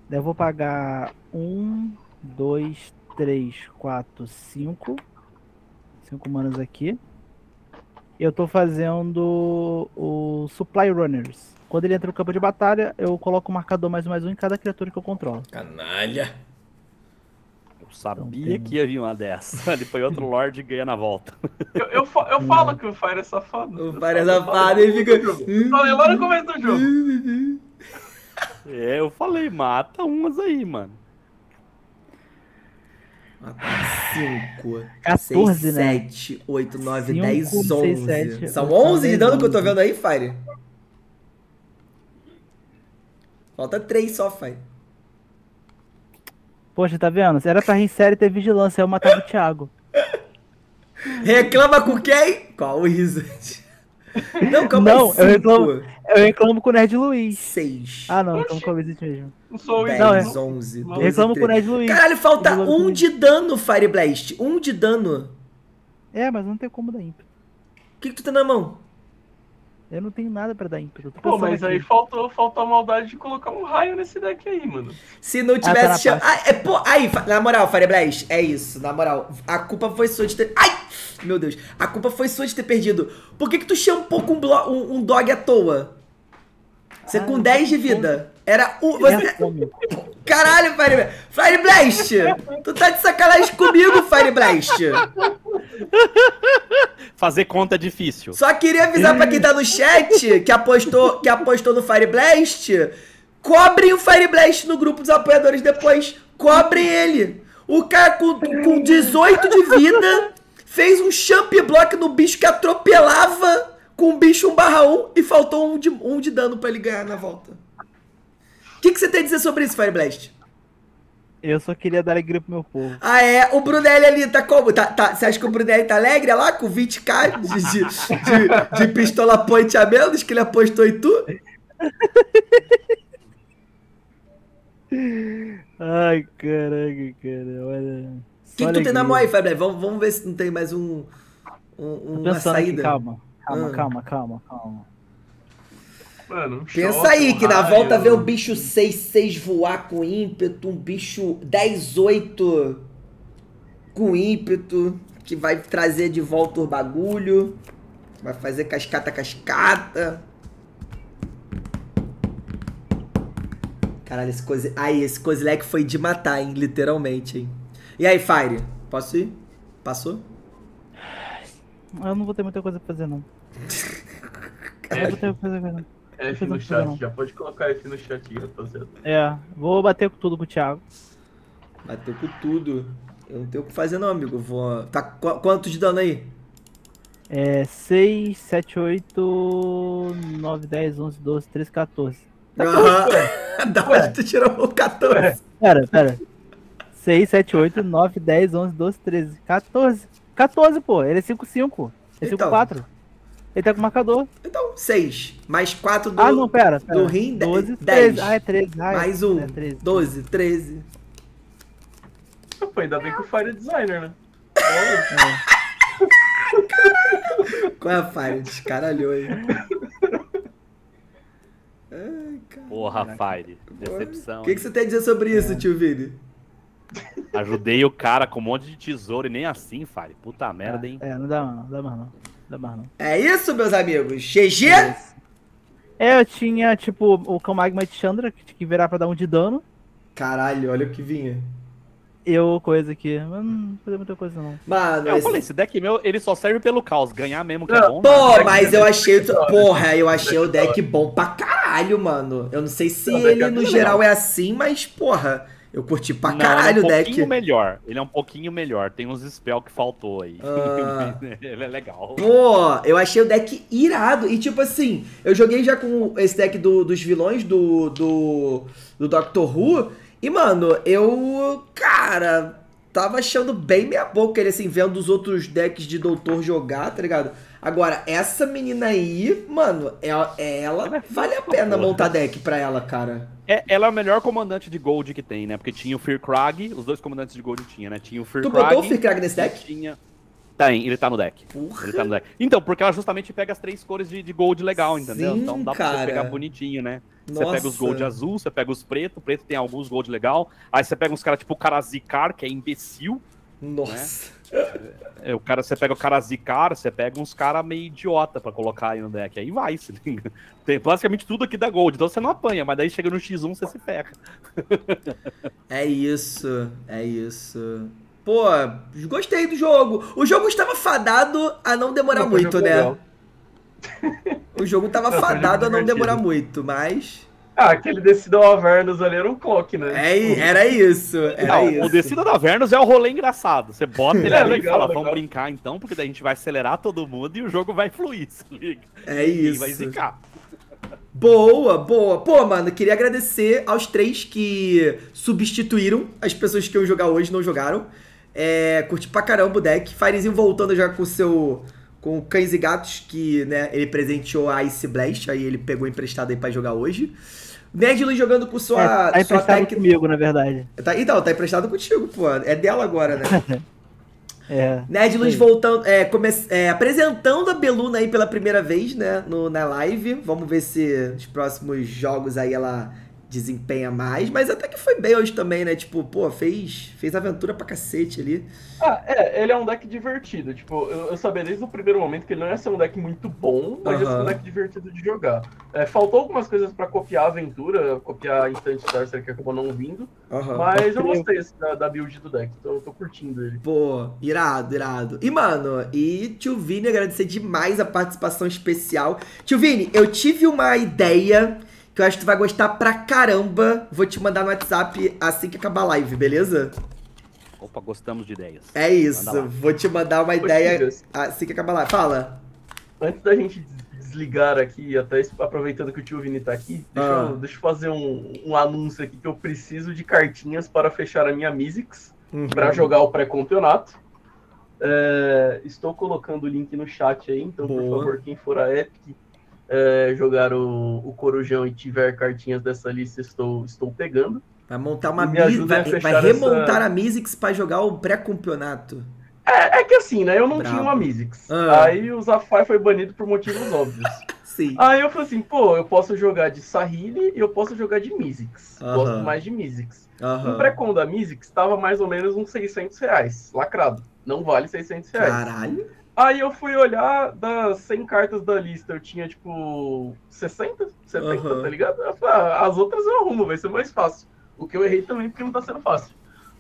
Daí eu vou pagar um, dois, três, quatro, cinco. Cinco manas aqui. Eu tô fazendo o Supply Runners. Quando ele entra no campo de batalha, eu coloco o marcador mais um mais um em cada criatura que eu controlo. Canalha. Eu sabia Então, tem- que ia vir uma dessa. Ele foi outro Lorde e ganha na volta. Eu, eu, fa- eu falo que o Fire é safado. O Fire é safado, ele no fica-. Eu Falei lá no começo do jogo. É, eu falei, mata umas aí, mano. 5, 14, 6, né? 7, 8, 9, Cinco, 10, seis, 11. sete, São oito, 11 de dano que eu tô vendo aí, Fire? Falta 3 só, Fire. Poxa, tá vendo? Se era pra rir série e ter vigilância, eu matava o Thiago. Reclama com quem? Qual o Wizard? Não, calma Não, aí. eu reclamo- Eu reclamo com o Nerd Luiz. 6, Ah, não, reclamo com o Wizard mesmo. Não sou o 10, Não, é- 11, Eu 12, Eu reclamo com o 13. Nerd Luiz. Caralho, falta Eu 1 reclamo de dano, Fire Blast. 1 de dano. É, mas não tem como dar ímpeto. O que, que tu tem na mão? Eu não tenho nada pra dar ímpeto. Pô, mas aqui. aí faltou, faltou a maldade de colocar um raio nesse deck aí, mano. Se não tá tivesse na cham... ah, é, pô, aí, na moral, Fire Blast, é isso, na moral. A culpa foi sua de ter. Ai! Meu Deus, a culpa foi sua de ter perdido. Por que, que tu shampou com um, blo- um, um dog à toa? Você Ah, com eu 10 de vida. Era. Minha Você... fome. Caralho, Fire Blast. Fire Blast! Tu tá de sacanagem comigo, Fire Blast. Fazer conta é difícil. Só queria avisar pra quem tá no chat que apostou, que apostou no Fire Blast. Cobrem o Fire Blast no grupo dos apoiadores depois. Cobrem ele. O cara com, com 18 de vida fez um champ block no bicho que atropelava com o bicho 1 barra 1 e faltou um de, um de dano pra ele ganhar na volta. O que, que você tem a dizer sobre isso, Fireblast? Eu só queria dar alegria pro meu povo. Ah, é? O Brunelli ali tá como? Tá, tá, você acha que o Brunelli tá alegre lá com 20k de, de, de, de pistola point a menos que ele apostou em tu? Ai, caraca, cara. Olha. O que, que tu tem na mão aí, Febre? Vamos, vamos ver se não tem mais um, um uma saída. aqui, calma. Calma, Ah. calma, calma, calma. Mano, um Pensa choque, aí, um que na raio. volta vê o bicho 6-6 voar com ímpeto, um bicho 10-8 com ímpeto, que vai trazer de volta o bagulho, vai fazer cascata-cascata. Caralho, esse coisa. Aí, esse Kozilek foi de matar, hein? Literalmente, hein? E aí, Fire? Posso ir? Passou? Eu não vou ter muita coisa pra fazer, não. Eu não vou ter muita coisa pra fazer, não. F no Não. chat, já pode colocar F no chat aí, rapaziada. É, vou bater com tudo com o Thiago. Bateu com tudo. Eu não tenho o que fazer, não, amigo. Vou. Tá qu- quanto de dano aí? É 6, 7, 8, 9, 10, 11, 12, 13, 14. Aham. da onde tu tirou o 14? Pera, pera. 6, 7, 8, 9, 10, 11, 12, 13, 14. 14, pô. Ele é 5, 5. Ele é Então. 5, 4. Ele tá com marcador. Então, 6. Mais 4 do. ah, não, pera. pera. do rim, de- 12, 10. 13. Ah, é 13. Ah, é- mais um. É 13. 12, 13. Pô, ainda bem que o Fire é designer, né? Qual é a falha? Descaralhou aí. Ai, cara. Porra, Fire. Decepção. O que, que você tem a dizer sobre isso, tio Vini? Ajudei o cara com um monte de tesouro e nem assim, Fire. Puta merda, hein? É, não dá mais não, dá mais não. Não. É isso, meus amigos? GG? É, eu tinha, tipo, o Cão Magma de Chandra, que tinha que virar pra dar um de dano. Caralho, olha o que vinha. Eu, coisa aqui. Mas não vou fazer muita coisa, não. Mano, Eu esse- falei, esse deck meu, ele só serve pelo caos. Ganhar mesmo que é Não, bom. Pô, mas eu achei. Porra, eu achei o Deck bom pra caralho, mano. Eu não sei se ele é no geral é assim, mas, porra, eu curti pra Não, caralho ele o é um deck. pouquinho melhor. Ele é um pouquinho melhor. Tem uns spell que faltou aí. Ah. ele é legal. Pô, eu achei o deck irado. E tipo assim, eu joguei já com esse deck do- dos vilões do, do, do Doctor Who. E, mano, eu, cara, tava achando bem meia boca ele, assim, vendo os outros decks de Doutor jogar, tá ligado? Agora, essa menina aí, mano, é, é ela. Ela é Vale a pena montar deck pra ela, cara. É, ela é o melhor comandante de Gold que tem, né? Porque tinha o Fear Krag, os dois comandantes de Gold tinha, né? Tinha o Fear Tu Krag. botou o Firkrag nesse e deck? Tinha. Tem, ele tá no deck. Porra. Ele tá no deck. Então, porque ela justamente pega as três cores de, de gold legal, entendeu? Sim, então dá pra cara. você pegar bonitinho, né? Você Nossa. pega os gold azul, você pega os preto, o preto tem alguns gold legal. Aí você pega uns caras tipo o Karazikar, que é imbecil. Nossa. É, O cara, você pega o Karazikar, você pega uns caras meio idiota pra colocar aí no deck. Aí vai, se liga. Tem basicamente tudo aqui da gold, então você não apanha, mas daí chega no X1 você se ferra. É isso, é isso. Pô, gostei do jogo. O jogo estava fadado a não demorar Não, muito, né? legal. O jogo tava Não, foi fadado a não divertido. demorar muito, mas. Ah, aquele Decidão Avernus ali era um clock, né? É, era isso. Era Não, isso. o Descida da Vernus é o rolê engraçado. Você bota ele É, ali e legal, fala, legal. vamos brincar então, porque daí a gente vai acelerar todo mundo e o jogo vai fluir, se liga. É isso. vai zicar. Boa, boa. Pô, mano, queria agradecer aos três que substituíram as pessoas que iam jogar hoje não jogaram. É, curti pra caramba o deck. Firezinho voltando já com o seu. Com cães e gatos, que né, ele presenteou a Ice Blast, aí ele pegou emprestado aí pra jogar hoje. Ned Luiz jogando com sua, é, tá sua emprestado tec- comigo, na verdade. Tá, então, tá emprestado contigo, pô. É dela agora, né? É. Ned Luiz Sim. voltando, é, come- é, apresentando a Beluna aí pela primeira vez, né, no, na live. Vamos ver se nos próximos jogos aí ela desempenha mais. Mas até que foi bem hoje também, né? Tipo, pô, fez, fez aventura pra cacete ali. Ah, é, ele é um deck divertido. Tipo, eu, eu sabia desde o primeiro momento que ele não ia ser um deck muito bom, mas ia ser um deck divertido de jogar. É, faltou algumas coisas pra copiar a aventura, copiar a Instant Sorcerer que acabou não vindo, Aham. mas eu gostei assim, da, da build do deck, então eu tô curtindo ele. Pô, irado, irado. E, mano, e tio Vini, agradecer demais a participação especial. Tio Vini, eu tive uma ideia que eu acho que tu vai gostar pra caramba. Vou te mandar no WhatsApp assim que acabar a live, beleza? Opa, gostamos de ideias. É isso. Vou te mandar uma ideia assim que acabar lá. Fala. Antes da gente des- desligar aqui, até aproveitando que o tio Vini tá aqui, deixa, Ah. eu, deixa eu fazer um, um anúncio aqui que eu preciso de cartinhas para fechar a minha Mizzix Uhum. para jogar o pré-campeonato. É, estou colocando o link no chat aí, então Boa. por favor, quem for a Epic é, jogar o, o Corujão e tiver cartinhas dessa lista, estou, estou pegando. Vai montar uma Me Mi- ajuda a vai, vai remontar essa- a Mizzix pra jogar o pré-campeonato. É, é que assim, né? Eu não Brabo. tinha uma Mizzix. Ah. Aí o Zafai foi banido por motivos óbvios. Sim. Aí eu falei assim, pô, eu posso jogar de Sahili e eu posso jogar de Mizzix. Aham. Gosto mais de Mizzix. O Aham. pré-com da Mizzix tava mais ou menos uns 600 reais, lacrado. Não vale 600 reais. Caralho. Aí eu fui olhar, das 100 cartas da lista, eu tinha tipo 60, 70, Aham. tá ligado? Falei, ah, as outras eu arrumo, vai ser mais fácil. O que eu errei também, porque não tá sendo fácil.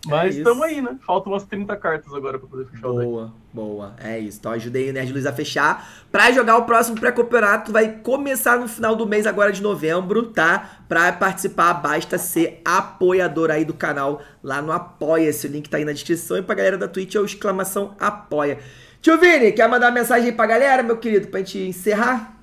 Mas É estamos isso. aí, né? Faltam umas 30 cartas agora pra poder fechar o deck. Boa, boa. É isso. Então ajudei o Nerd Luiz a fechar. Pra jogar o próximo pré-campeonato, vai começar no final do mês, agora de novembro, tá? Pra participar, basta ser apoiador aí do canal lá no Apoia-se. O link tá aí na descrição. E pra galera da Twitch é o exclamação apoia. Tio Vini, quer mandar uma mensagem aí pra galera, meu querido, pra gente encerrar?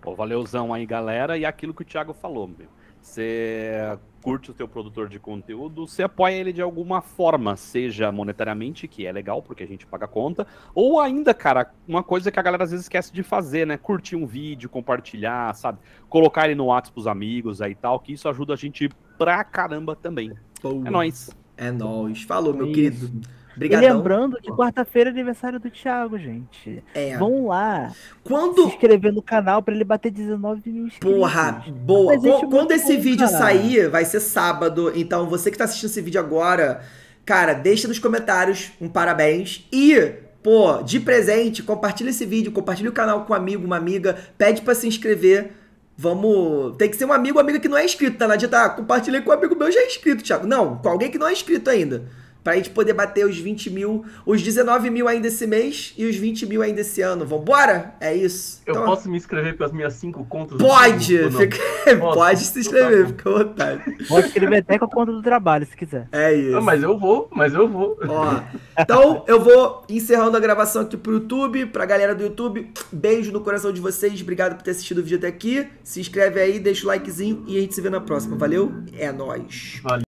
Pô, valeuzão aí, galera. E aquilo que o Thiago falou, meu. Você curte o teu produtor de conteúdo, você apoia ele de alguma forma, seja monetariamente, que é legal, porque a gente paga a conta, ou ainda, cara, uma coisa que a galera às vezes esquece de fazer, né? Curtir um vídeo, compartilhar, sabe? Colocar ele no WhatsApp pros amigos aí e tal, que isso ajuda a gente pra caramba também. Boa. É nóis. É nóis. Falou, meu Isso. querido. E lembrando que quarta-feira é aniversário do Thiago, gente. É. Vão lá se Quando inscrever no canal pra ele bater 19 mil inscritos. Porra, boa. Qu- Quando esse bom, vídeo cara. sair, vai ser sábado. Então, você que tá assistindo esse vídeo agora, cara, deixa nos comentários um parabéns. E, pô, de presente, compartilha esse vídeo, compartilha o canal com um amigo, uma amiga, pede pra se inscrever. Vamos. Tem que ser um amigo ou amiga que não é inscrito, tá? Não adianta, ah, compartilhei com um amigo meu já é inscrito, Thiago. Não, com alguém que não é inscrito ainda. Pra gente poder bater os 20 mil, os 19 mil ainda esse mês e os 20 mil ainda esse ano. Vambora? É isso. Eu Então, posso me inscrever com as minhas 5 contas? Pode! Não? Fica- Posso? Pode se inscrever, fica à vontade. Pode escrever até com a conta do trabalho, se quiser. É isso. Ah, mas eu vou, mas eu vou. Ó, então eu vou encerrando a gravação aqui pro YouTube, pra galera do YouTube. Beijo no coração de vocês, obrigado por ter assistido o vídeo até aqui. Se inscreve aí, deixa o likezinho e a gente se vê na próxima. Valeu? É nóis. Valeu.